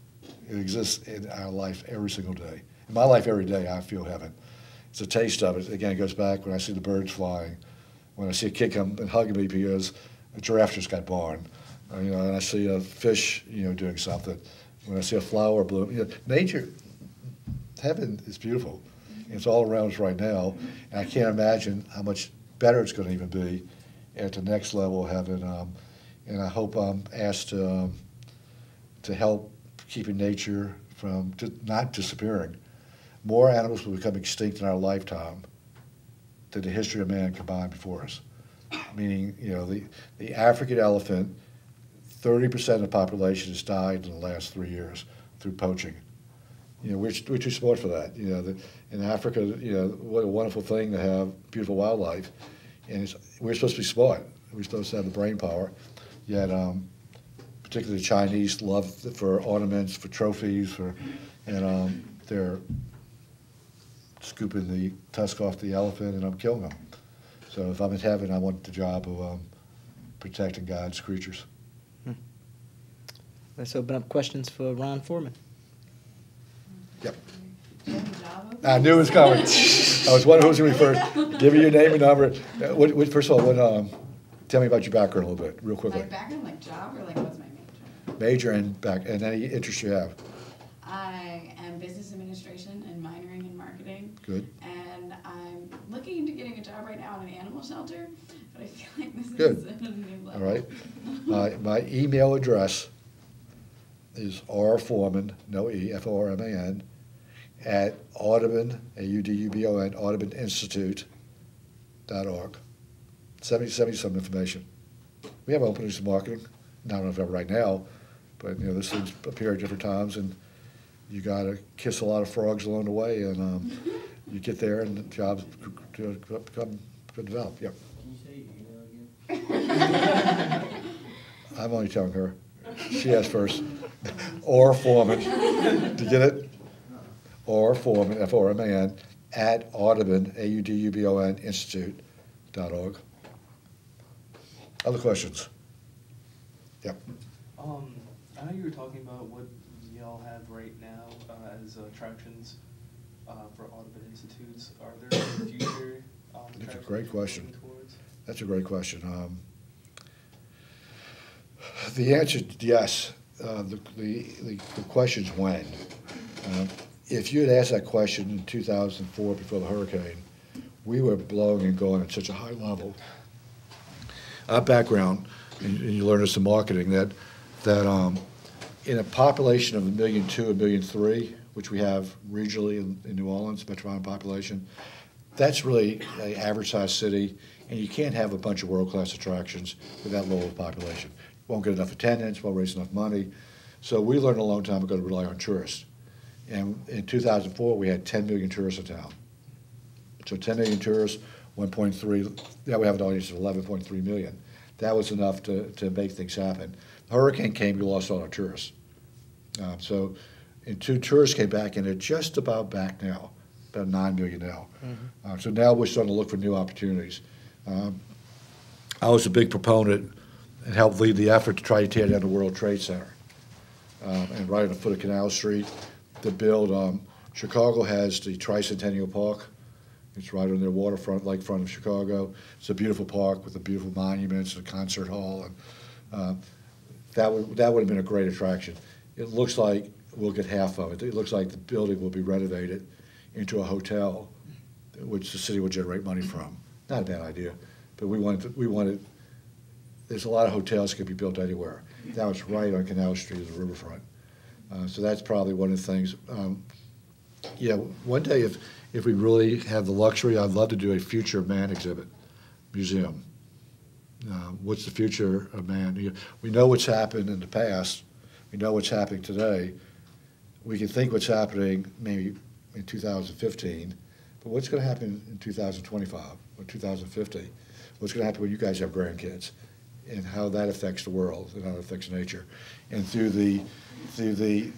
It exists in our life every single day. In my life, every day, I feel heaven. It's a taste of it. Again, it goes back when I see the birds flying, when I see a kid come and hugging me because a giraffe just got born, you know, and I see a fish, you know, doing something. When I see a flower bloom, you know, nature, heaven is beautiful. It's all around us right now, and I can't imagine how much better it's going to even be at the next level of heaven. Um, and I hope I'm asked to, um, to help keeping nature from not disappearing. More animals will become extinct in our lifetime than the history of man combined before us. Meaning, you know, the, the African elephant, 30% of the population has died in the last three years through poaching. You know, we're, we're too smart for that. You know, the, in Africa, you know, what a wonderful thing to have beautiful wildlife. And we're supposed to be smart. We're supposed to have the brain power. Yet, um, particularly the Chinese love for ornaments, for trophies, for, and um, they're scooping the tusk off the elephant and I'm killing them. So if I'm in heaven, I want the job of um, protecting God's creatures. Let's open up questions for Ron Forman. Yep. Do you have a job opening? I knew it was coming. I was wondering who was going to be first. Give me your name and number. Uh, What, what, first of all, what, um, tell me about your background a little bit, real quickly. My background, like job, or like what's my major? Major and back, and any interest you have. I am business administration and minoring in marketing. Good. And I'm looking into getting a job right now in an animal shelter, but I feel like this Good. is a new All level. right. My, my email address is rforman, no E, F-O-R-M-A-N, at Audubon, A-U-D-U-B-O-N, Audubon Institute dot org. Send me, send me some information. We have openings in marketing, not enough right now, but, you know, this things appear at different times, and you gotta kiss a lot of frogs along the way, and, um, you get there and the jobs become, become, develop, yep. Can you say your email again? I'm only telling her. She asked first. Or Forman. You get it? Or Forman, F-O-R-M-A-N, at Audubon, A-U-D-U-B-O-N, Institute dot org. Other questions? Yep. Um, I know you were talking about what y'all have right now uh, as attractions uh, for Audubon Institutes. Are there future um, That's a great question. That's a great question. Um, The answer, yes. Uh, The, the, the question's when. Uh, If you had asked that question in two thousand and four before the hurricane, we were blowing and going at such a high level. Our background, and and you learn this in marketing, that, that um, in a population of a million two, a million three, which we have regionally in, in New Orleans, metropolitan population, that's really an average-sized city, and you can't have a bunch of world-class attractions with that low of a population. Won't get enough attendance, won't raise enough money. So we learned a long time ago to rely on tourists. And in 2004, we had 10 million tourists in town. So 10 million tourists, 1.3, now we have an audience of 11.3 million. That was enough to, to make things happen. Hurricane came, we lost all our tourists. Um, so, and two tourists came back, and they're just about back now, about 9 million now. Uh, so now we're starting to look for new opportunities. Um, I was a big proponent and helped lead the effort to try to tear down the World Trade Center. Um, and right on the foot of Canal Street, to build, um, Chicago has the Tricentennial Park. It's right on their waterfront, lakefront of Chicago. It's a beautiful park with the beautiful monuments, and a concert hall, and, uh, that would, that would have been a great attraction. It looks like we'll get half of it. It looks like the building will be renovated into a hotel, which the city will generate money from. Not a bad idea, but we wanted, to- we wanted, there's a lot of hotels that could be built anywhere. That was right on Canal Street a riverfront. Uh, so that's probably one of the things. Um, yeah, one day if, if we really have the luxury, I'd love to do a future man exhibit, museum. Uh, what's the future of man? We know what's happened in the past. We know what's happening today. We can think what's happening maybe in 2015, but what's going to happen in 2025 or 2050? What's going to happen when you guys have grandkids? And how that affects the world and how it affects nature. And through the, through the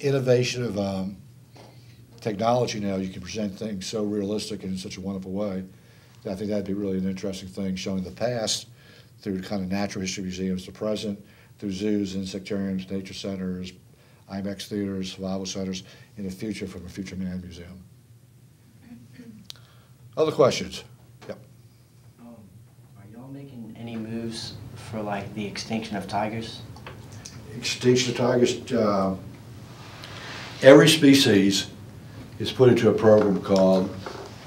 innovation of um, technology now, you can present things so realistic and in such a wonderful way. that I think that'd be really an interesting thing, showing the past through kind of natural history museums, the present, through zoos, insectariums, nature centers, IMAX theaters, survival centers, in the future from a Future Man Museum. Other questions? Yep. Um, Are y'all making any moves for like the extinction of tigers? Extinction of tigers, uh, every species is put into a program called,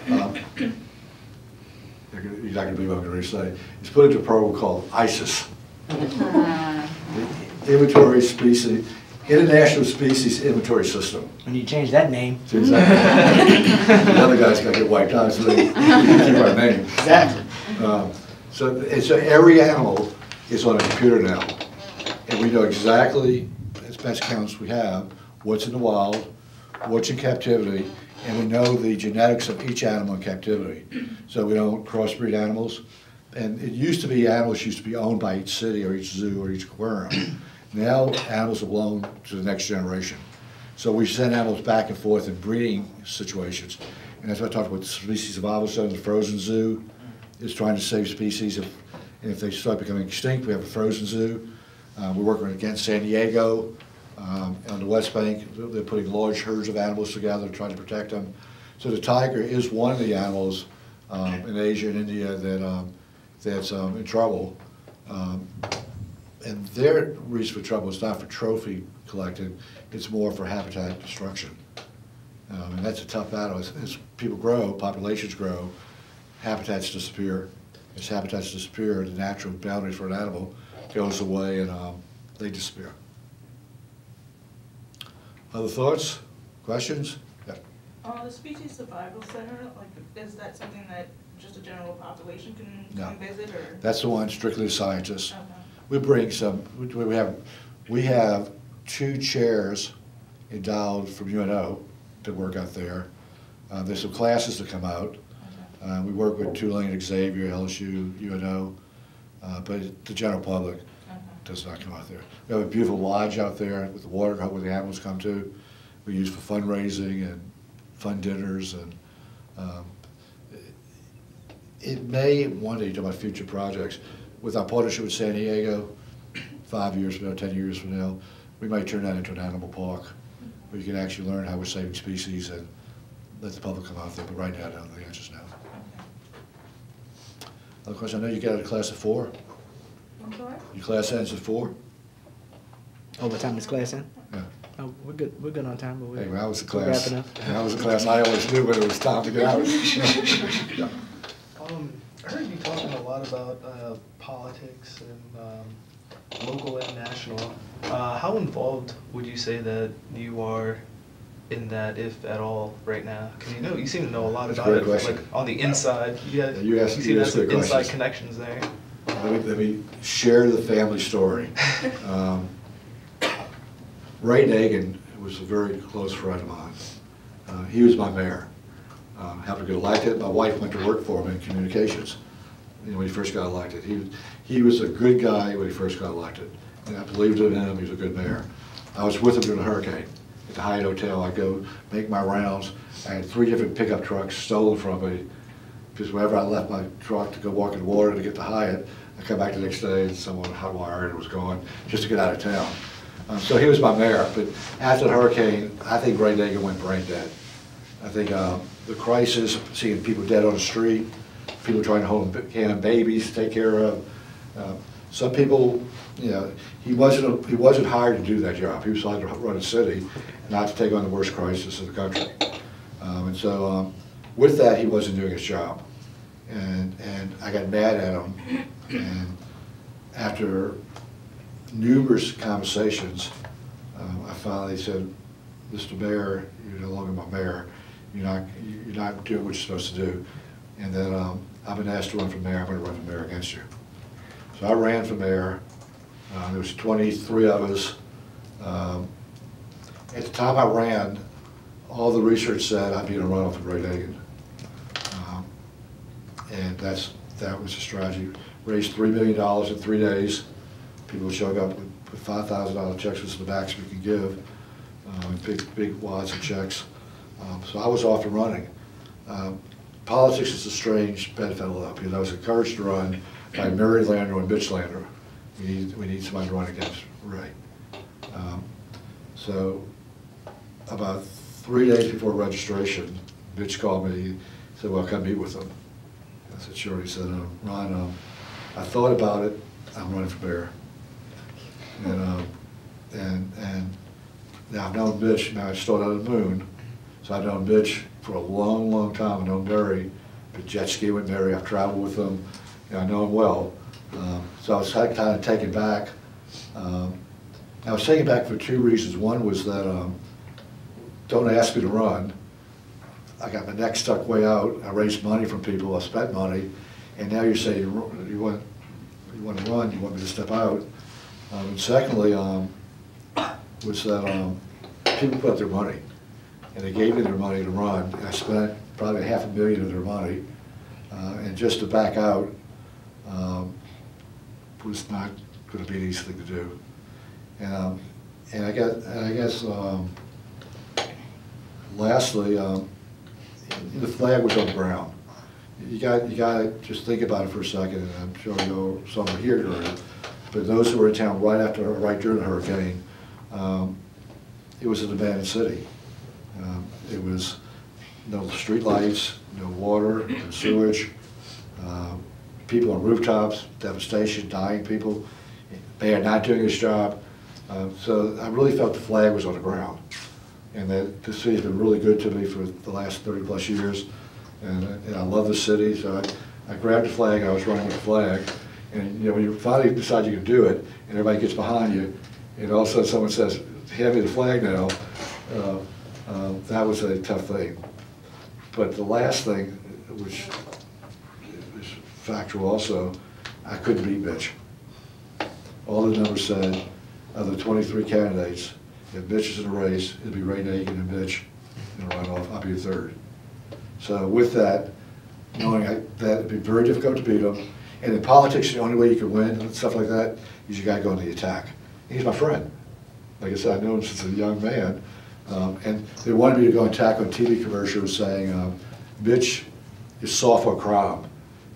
uh, you're not gonna believe what I'm gonna say, it's put into a program called ISIS. Inventory Species, International Species Inventory System. When you change that name. See, exactly. The other guy's gonna get wiped out, so they keep our name. Exactly. Um, So, and so every animal is on a computer now, and we know exactly, as best counts we have, what's in the wild, what's in captivity, and we know the genetics of each animal in captivity. So we don't crossbreed animals. And it used to be, animals used to be owned by each city or each zoo or each aquarium. Now, animals are blown to the next generation. So we send animals back and forth in breeding situations. And that's what I talked about, the species of Center, the frozen zoo is trying to save species. If, and if they start becoming extinct, we have a frozen zoo. Uh, we're working against San Diego, um, on the West Bank. They're putting large herds of animals together, trying to protect them. So the tiger is one of the animals um, in Asia and India that, um, that's um, in trouble. Um, and their reason for trouble is not for trophy collecting, it's more for habitat destruction. Um, and that's a tough battle. As, as people grow, populations grow, habitats disappear. As habitats disappear, the natural boundaries for an animal goes away and um, they disappear. Other thoughts, questions? Yeah. Uh, the Species Survival Center, like, is that something that just a general population can No. come visit, or? That's the one strictly the scientists. Okay. We bring some, we we have, we have two chairs endowed from UNO to work out there. Uh, There's some classes that come out. Uh, We work with Tulane, Xavier, LSU, UNO, uh, but the general public Okay. does not come out there. We have a beautiful lodge out there with the water where the animals come to. We use for fundraising and fun dinners and um, it may, one day, to my future projects, with our partnership with San Diego, five years from now, ten years from now, we might turn that into an animal park where you can actually learn how we're saving species and let the public come out there, but right now, I don't think I just know. Other question, I know you got a class of four, I'm sorry? your class ends at four? Oh, what time is class in? Yeah. Oh, we're good, we're good on time, but Hey, we're. when I was a class, Wrapping up. when I was in class, I always knew when it was time to get out. Yeah. Um, I heard you talking a lot about uh, politics and um, local and national. Uh, how involved would you say that you are in that, if at all, right now? Because you know, you seem to know a lot That's a about great it, question. like on the inside. You, have, Yeah, you you seem to have some inside questions. connections there. Let me, let me share the family story. Um, Ray Nagin was a very close friend of mine. Uh, He was my mayor. Uh, Happened to get elected, my wife went to work for him in communications, you know, when he first got elected. He, was- he was a good guy when he first got elected, and I believed in him, he was a good mayor. I was with him during the hurricane, at the Hyatt Hotel, I go make my rounds, I had three different pickup trucks stolen from me, because whenever I left my truck to go walk in the water to get to Hyatt, I come back the next day and someone hotwired and was gone, just to get out of town. Um, So he was my mayor, but after the hurricane, I think Ray Nagin went brain dead. I think uh, the crisis, seeing people dead on the street, people trying to hold can of babies, to take care of. uh, Some people, you know, he wasn't, a- he wasn't hired to do that job. He was hired to run a city, not to take on the worst crisis of the country. Um, And so um, with that, he wasn't doing his job. And, and I got mad at him. And after numerous conversations, um, I finally said, Mr. Mayor, you're no longer my mayor. You're not, you're not doing what you're supposed to do. And then um, I've been asked to run for mayor, I'm gonna run for mayor against you. So I ran for mayor. Uh, There was 23 of us. Um, At the time I ran, all the research said I'd be in a runoff with Ray Nagin. Um, And that's, that was the strategy. Raised $3 million in three days. People showed up with with $5,000 checks with the backs we could give, um, big, big wads of checks. Um, So I was off and running. Um, Politics is a strange bedfellow up, because I was encouraged to run by Mary Landrieu and Mitch Landrieu. We need, we need somebody to run against Ray. Um, So about three days before registration, Mitch called me, said, well, come meet with him? I said, sure. He said, uh, Ron, um, I thought about it, I'm running for mayor. And, um, and, and now I've known Mitch, now I started on the moon, so I've known Mitch for a long, long time, I've known Barry, but jet ski with Barry, I've traveled with him, and I know him well. Um, So I was kind of taken back. Um, I was taken back for two reasons. One was that, um, don't ask me to run. I got my neck stuck way out, I raised money from people, I spent money, and now you're saying you want, you want to run, you want me to step out. Um, And secondly, um, was that um, people put their money, and they gave me their money to run, I spent probably half a million of their money, uh, and just to back out um, was not gonna be an easy thing to do. And, um, and I guess, and I guess, um, lastly, um, the flag was on the ground. You got, you gotta just think about it for a second, and I'm sure you'll, some are here during it, but those who were in town right after, right during the hurricane, um, it was an abandoned city. Um, It was no streetlights, no water, no sewage, um, people on rooftops, devastation, dying people, mayor not doing his job. Um, So I really felt the flag was on the ground. And that the city's been really good to me for the last thirty-plus years. And, uh, and I love the city, so I, I grabbed the flag, I was running with the flag. And, you know, when you finally decide you can do it, and everybody gets behind you, and all of a sudden someone says, hand me the flag now, uh, uh, that was a tough thing. But the last thing, which is factual also, I couldn't beat Mitch. All the numbers said, of the twenty-three candidates, if Mitch is in a race, it'd be Ray Nagin and Mitch in a runoff, I'd be third. So with that, knowing I- that it'd be very difficult to beat him, and in politics, the only way you can win and stuff like that, is you gotta go on the attack. He's my friend. Like I said, I've known him since a young man, um, and they wanted me to go and attack on TV commercials saying, um, Mitch is soft on crime.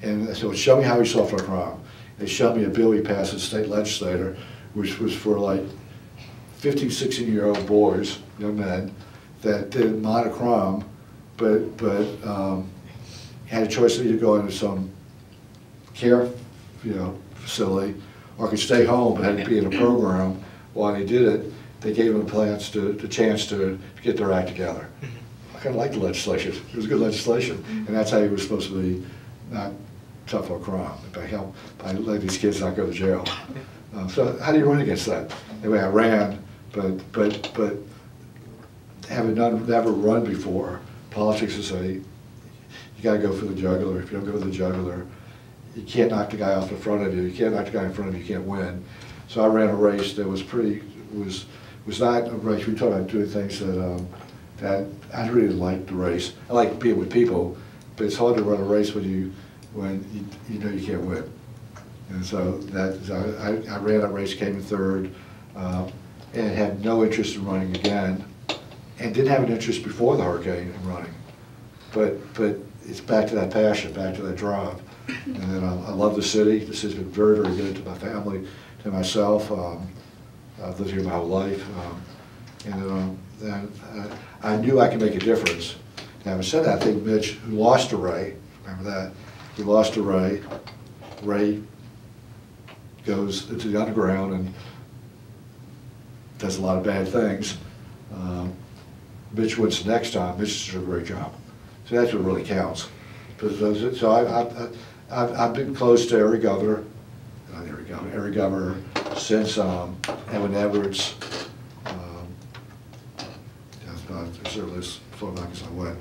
And I said, well, show me how he's soft on crime. They showed me a bill he passed as state legislator, which was for like 15, 16-year-old boys, young men, that did minor crime, but, but um, had a choice to either go into some care, you know, facility, or could stay home, and be in a program. While they did it, they gave them the to, the chance to get their act together. I kind of liked the legislation. It was good legislation, and that's how you were supposed to be, not tough on crime, by help, by letting these kids not go to jail. Um, So how do you run against that? Anyway, I ran, but, but, but having none, never run before, politics is a, you gotta go for the juggler. If you don't go for the juggler, you can't knock the guy off in front of you. You can't knock the guy in front of you, you can't win. So I ran a race that was pretty, was, was not a race, we talked about doing things that, um, that, I really liked the race. I like being with people, but it's hard to run a race when you, when you, you know you can't win. And so that, I, I ran that race, came in third, uh, and had no interest in running again, and didn't have an interest before the hurricane in running. But, but it's back to that passion, back to that drive. And then um, I love the city, the city's been very, very good to my family, to myself. Um, I've lived here my whole life. um, And um, then uh, I knew I could make a difference. Now, having said that, I think Mitch, who lost to Ray, remember that? He lost to Ray. Ray goes into the underground and does a lot of bad things. Um, Mitch the next time, Mitch does a great job. So that's what really counts. So I, I, I've, I've been close to every governor, not every governor, every governor since um, Edwin Edwards. um, That's certainly as far back as I went.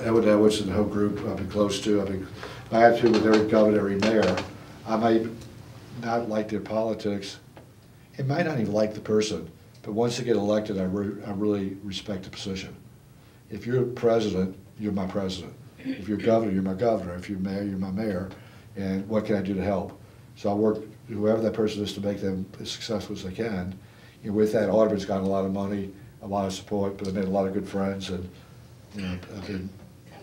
Edwin Edwards and the whole group I've been close to, I've been, my attitude with every governor, every mayor, I might not like their politics, it might not even like the person, but once they get elected, I re, I really respect the position. If you're president, you're my president. If you're governor, you're my governor. If you're mayor, you're my mayor. And what can I do to help? So I work, whoever that person is, to make them as successful as they can. And with that, Audubon's gotten a lot of money, a lot of support, but I've made a lot of good friends, and, you know, I've been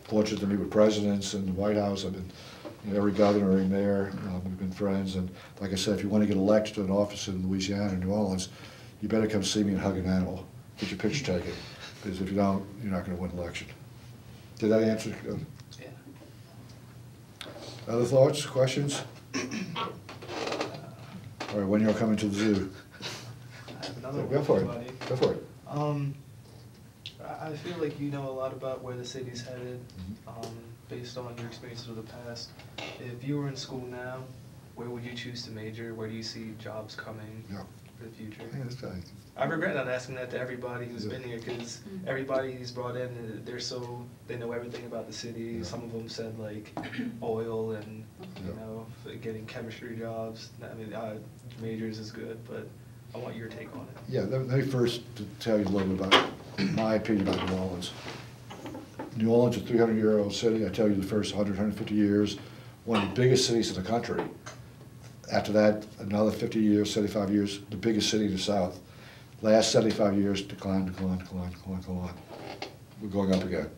fortunate to meet with presidents in the White House. I've been, you know, every governor, every mayor, um, we've been friends. And like I said, if you want to get elected to an office in Louisiana, or New Orleans, you better come see me and hug an animal, get your picture taken, because if you don't, you're not going to win election. Did that answer? uh, Yeah. Other thoughts, questions? All right, when you're coming to the zoo? I have another Go one for for it, go for it. Um, I, I feel like you know a lot about where the city's headed, Mm-hmm. um, based on your experiences of the past. If you were in school now, where would you choose to major? Where do you see jobs coming Yeah. For the future? Yeah, this guy. I regret not asking that to everybody who's Yeah. been here, because everybody who's brought in, uh, they're so, they know everything about the city. Yeah. Some of them said like oil and, you know, getting chemistry jobs. I mean, uh, majors is good, but I want your take on it. Yeah, let let me first to tell you a little bit about my opinion about New Orleans. New Orleans, is a 300-year-old city, I tell you, the first 100, 150 years, one of the biggest cities in the country. After that, another 50 years, 75 years, the biggest city in the South. Last 75 years, decline, decline, decline, decline, decline. We're going up again.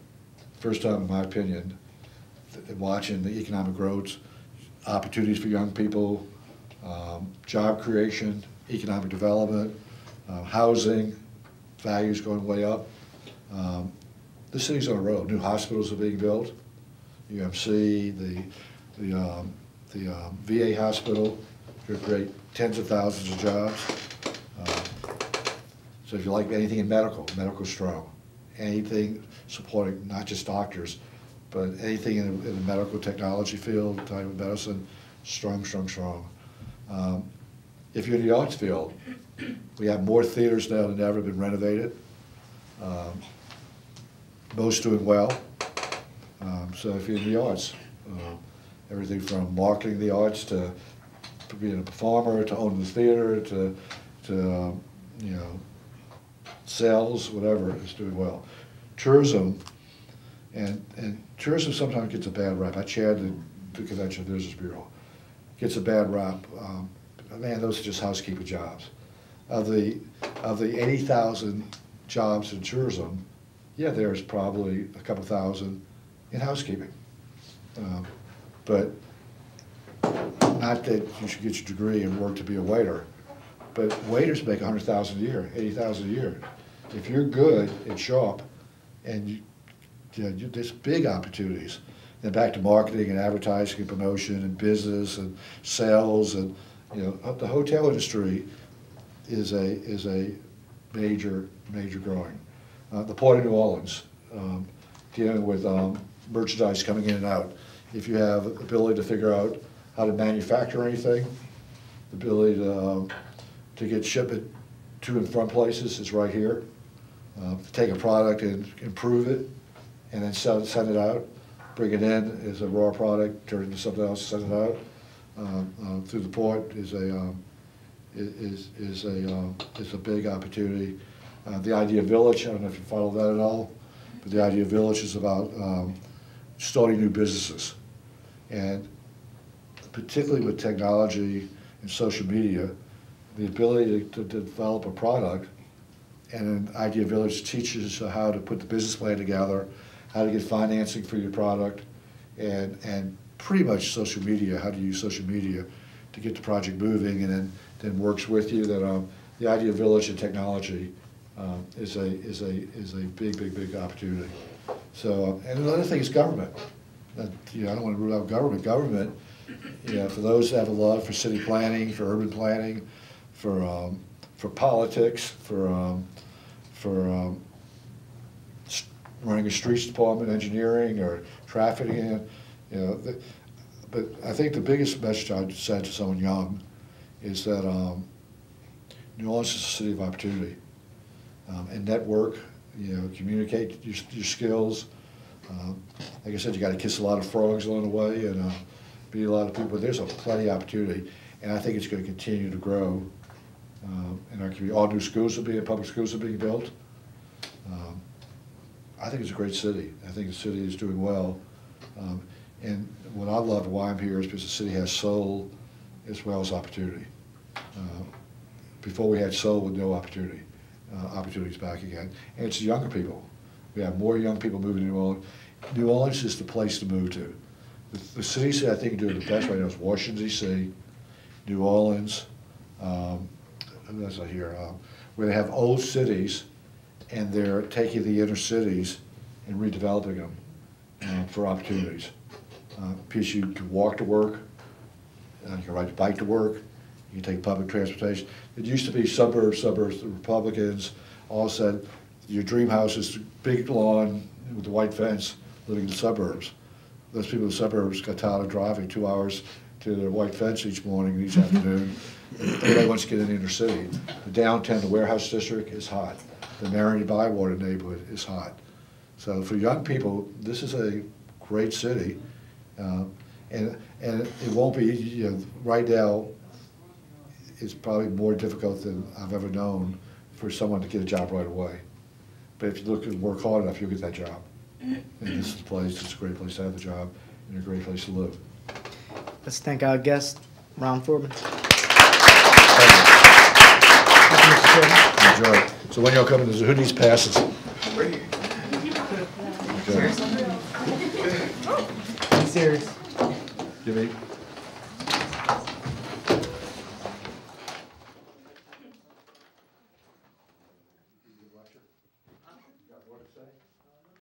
First time, in my opinion, watching the economic growth, opportunities for young people, um, job creation, economic development, uh, housing, values going way up. Um, The city's on a road. New hospitals are being built. UMC, the, the, um, the um, VA hospital, could create tens of thousands of jobs. Um, So if you like anything in medical, medical strong. Anything supporting not just doctors, but anything in, the- in the medical technology field, type of medicine, strong, strong, strong. Um, If you're in the arts field, we have more theaters now than ever been renovated. Um, Most doing well. Um, So if you're in the arts, uh, everything from marketing the arts to being a performer, to owning the theater, to, to, um, you know, sales, whatever, is doing well. Tourism, and, and tourism sometimes gets a bad rap. I chaired the, the Convention Business Bureau. Gets a bad rap. Um, man, those are just housekeeping jobs. Of the, of the eighty thousand jobs in tourism, yeah, there's probably a couple thousand in housekeeping. Um, But not that you should get your degree and work to be a waiter, but waiters make a hundred thousand a year, eighty thousand a year. If you're good and sharp, and you, you know, you- there's big opportunities. Then back to marketing and advertising and promotion and business and sales and, you know, the hotel industry is a, is a major, major growing. Uh, the Port of New Orleans, um, dealing with, um, merchandise coming in and out. If you have the ability to figure out how to manufacture anything, the ability to, um, to get shipment to and from places is right here. Uh, Take a product and improve it, and then sell, send it out, bring it in as a raw product, turn it into something else, send it out, um, uh, through the port is a, um, is, is a, um, is a big opportunity. Uh, The Idea of Village, I don't know if you follow that at all, but the Idea of Village is about um, starting new businesses. And particularly with technology and social media, the ability to, to develop a product and an Idea Village teaches how to put the business plan together, how to get financing for your product, and, and pretty much social media, how to use social media to get the project moving, and then, then works with you, that, um, the Idea Village and technology, um, is a, is a, is a big, big, big opportunity. So, um, and another thing is government. You know, I don't wanna rule out government, government, you know, for those that have a love for city planning, for urban planning, for, um, for politics, for, um, for, um, running a streets department, engineering, or traffic, you know, the- but I think the biggest message I'd send to someone young is that, um, New Orleans is a city of opportunity. Um, and network, you know, communicate your, your skills. Um, Like I said, you gotta kiss a lot of frogs along the way and, uh, meet a lot of people, but there's a plenty of opportunity. And I think it's gonna continue to grow, um, in our community. All new schools are being, public schools are being built. Um, I think it's a great city. I think the city is doing well. Um, And what I love why I'm here is because the city has soul as well as opportunity. Uh, Before we had soul with no opportunity, uh, opportunities back again. And it's younger people. We have more young people moving to New Orleans. New Orleans is the place to move to. The, the cities that I think are doing the best right now is Washington DC, New Orleans, um, else I hear, um, where they have old cities and they're taking the inner cities and redeveloping them uh, for opportunities. Uh, Because you can walk to work, uh, you can ride your bike to work, you can take public transportation. It used to be suburbs, suburbs, the Republicans all said, your dream house is big lawn with a white fence, living in the suburbs. Those people in the suburbs got tired of driving two hours to their white fence each morning and each afternoon. Everybody wants to get in the inner city. The downtown, the warehouse district is hot. The Marigny Bywater neighborhood is hot. So for young people, this is a great city. Uh, And, and it won't be, you know, right now, it's probably more difficult than I've ever known for someone to get a job right away. But if you look and work hard enough, you'll get that job. And this is the place, it's a great place to have the job and a great place to live. Let's thank our guest, Ron Forman. Enjoy. So when y'all come coming, who needs passes? Okay. Be serious. Give me,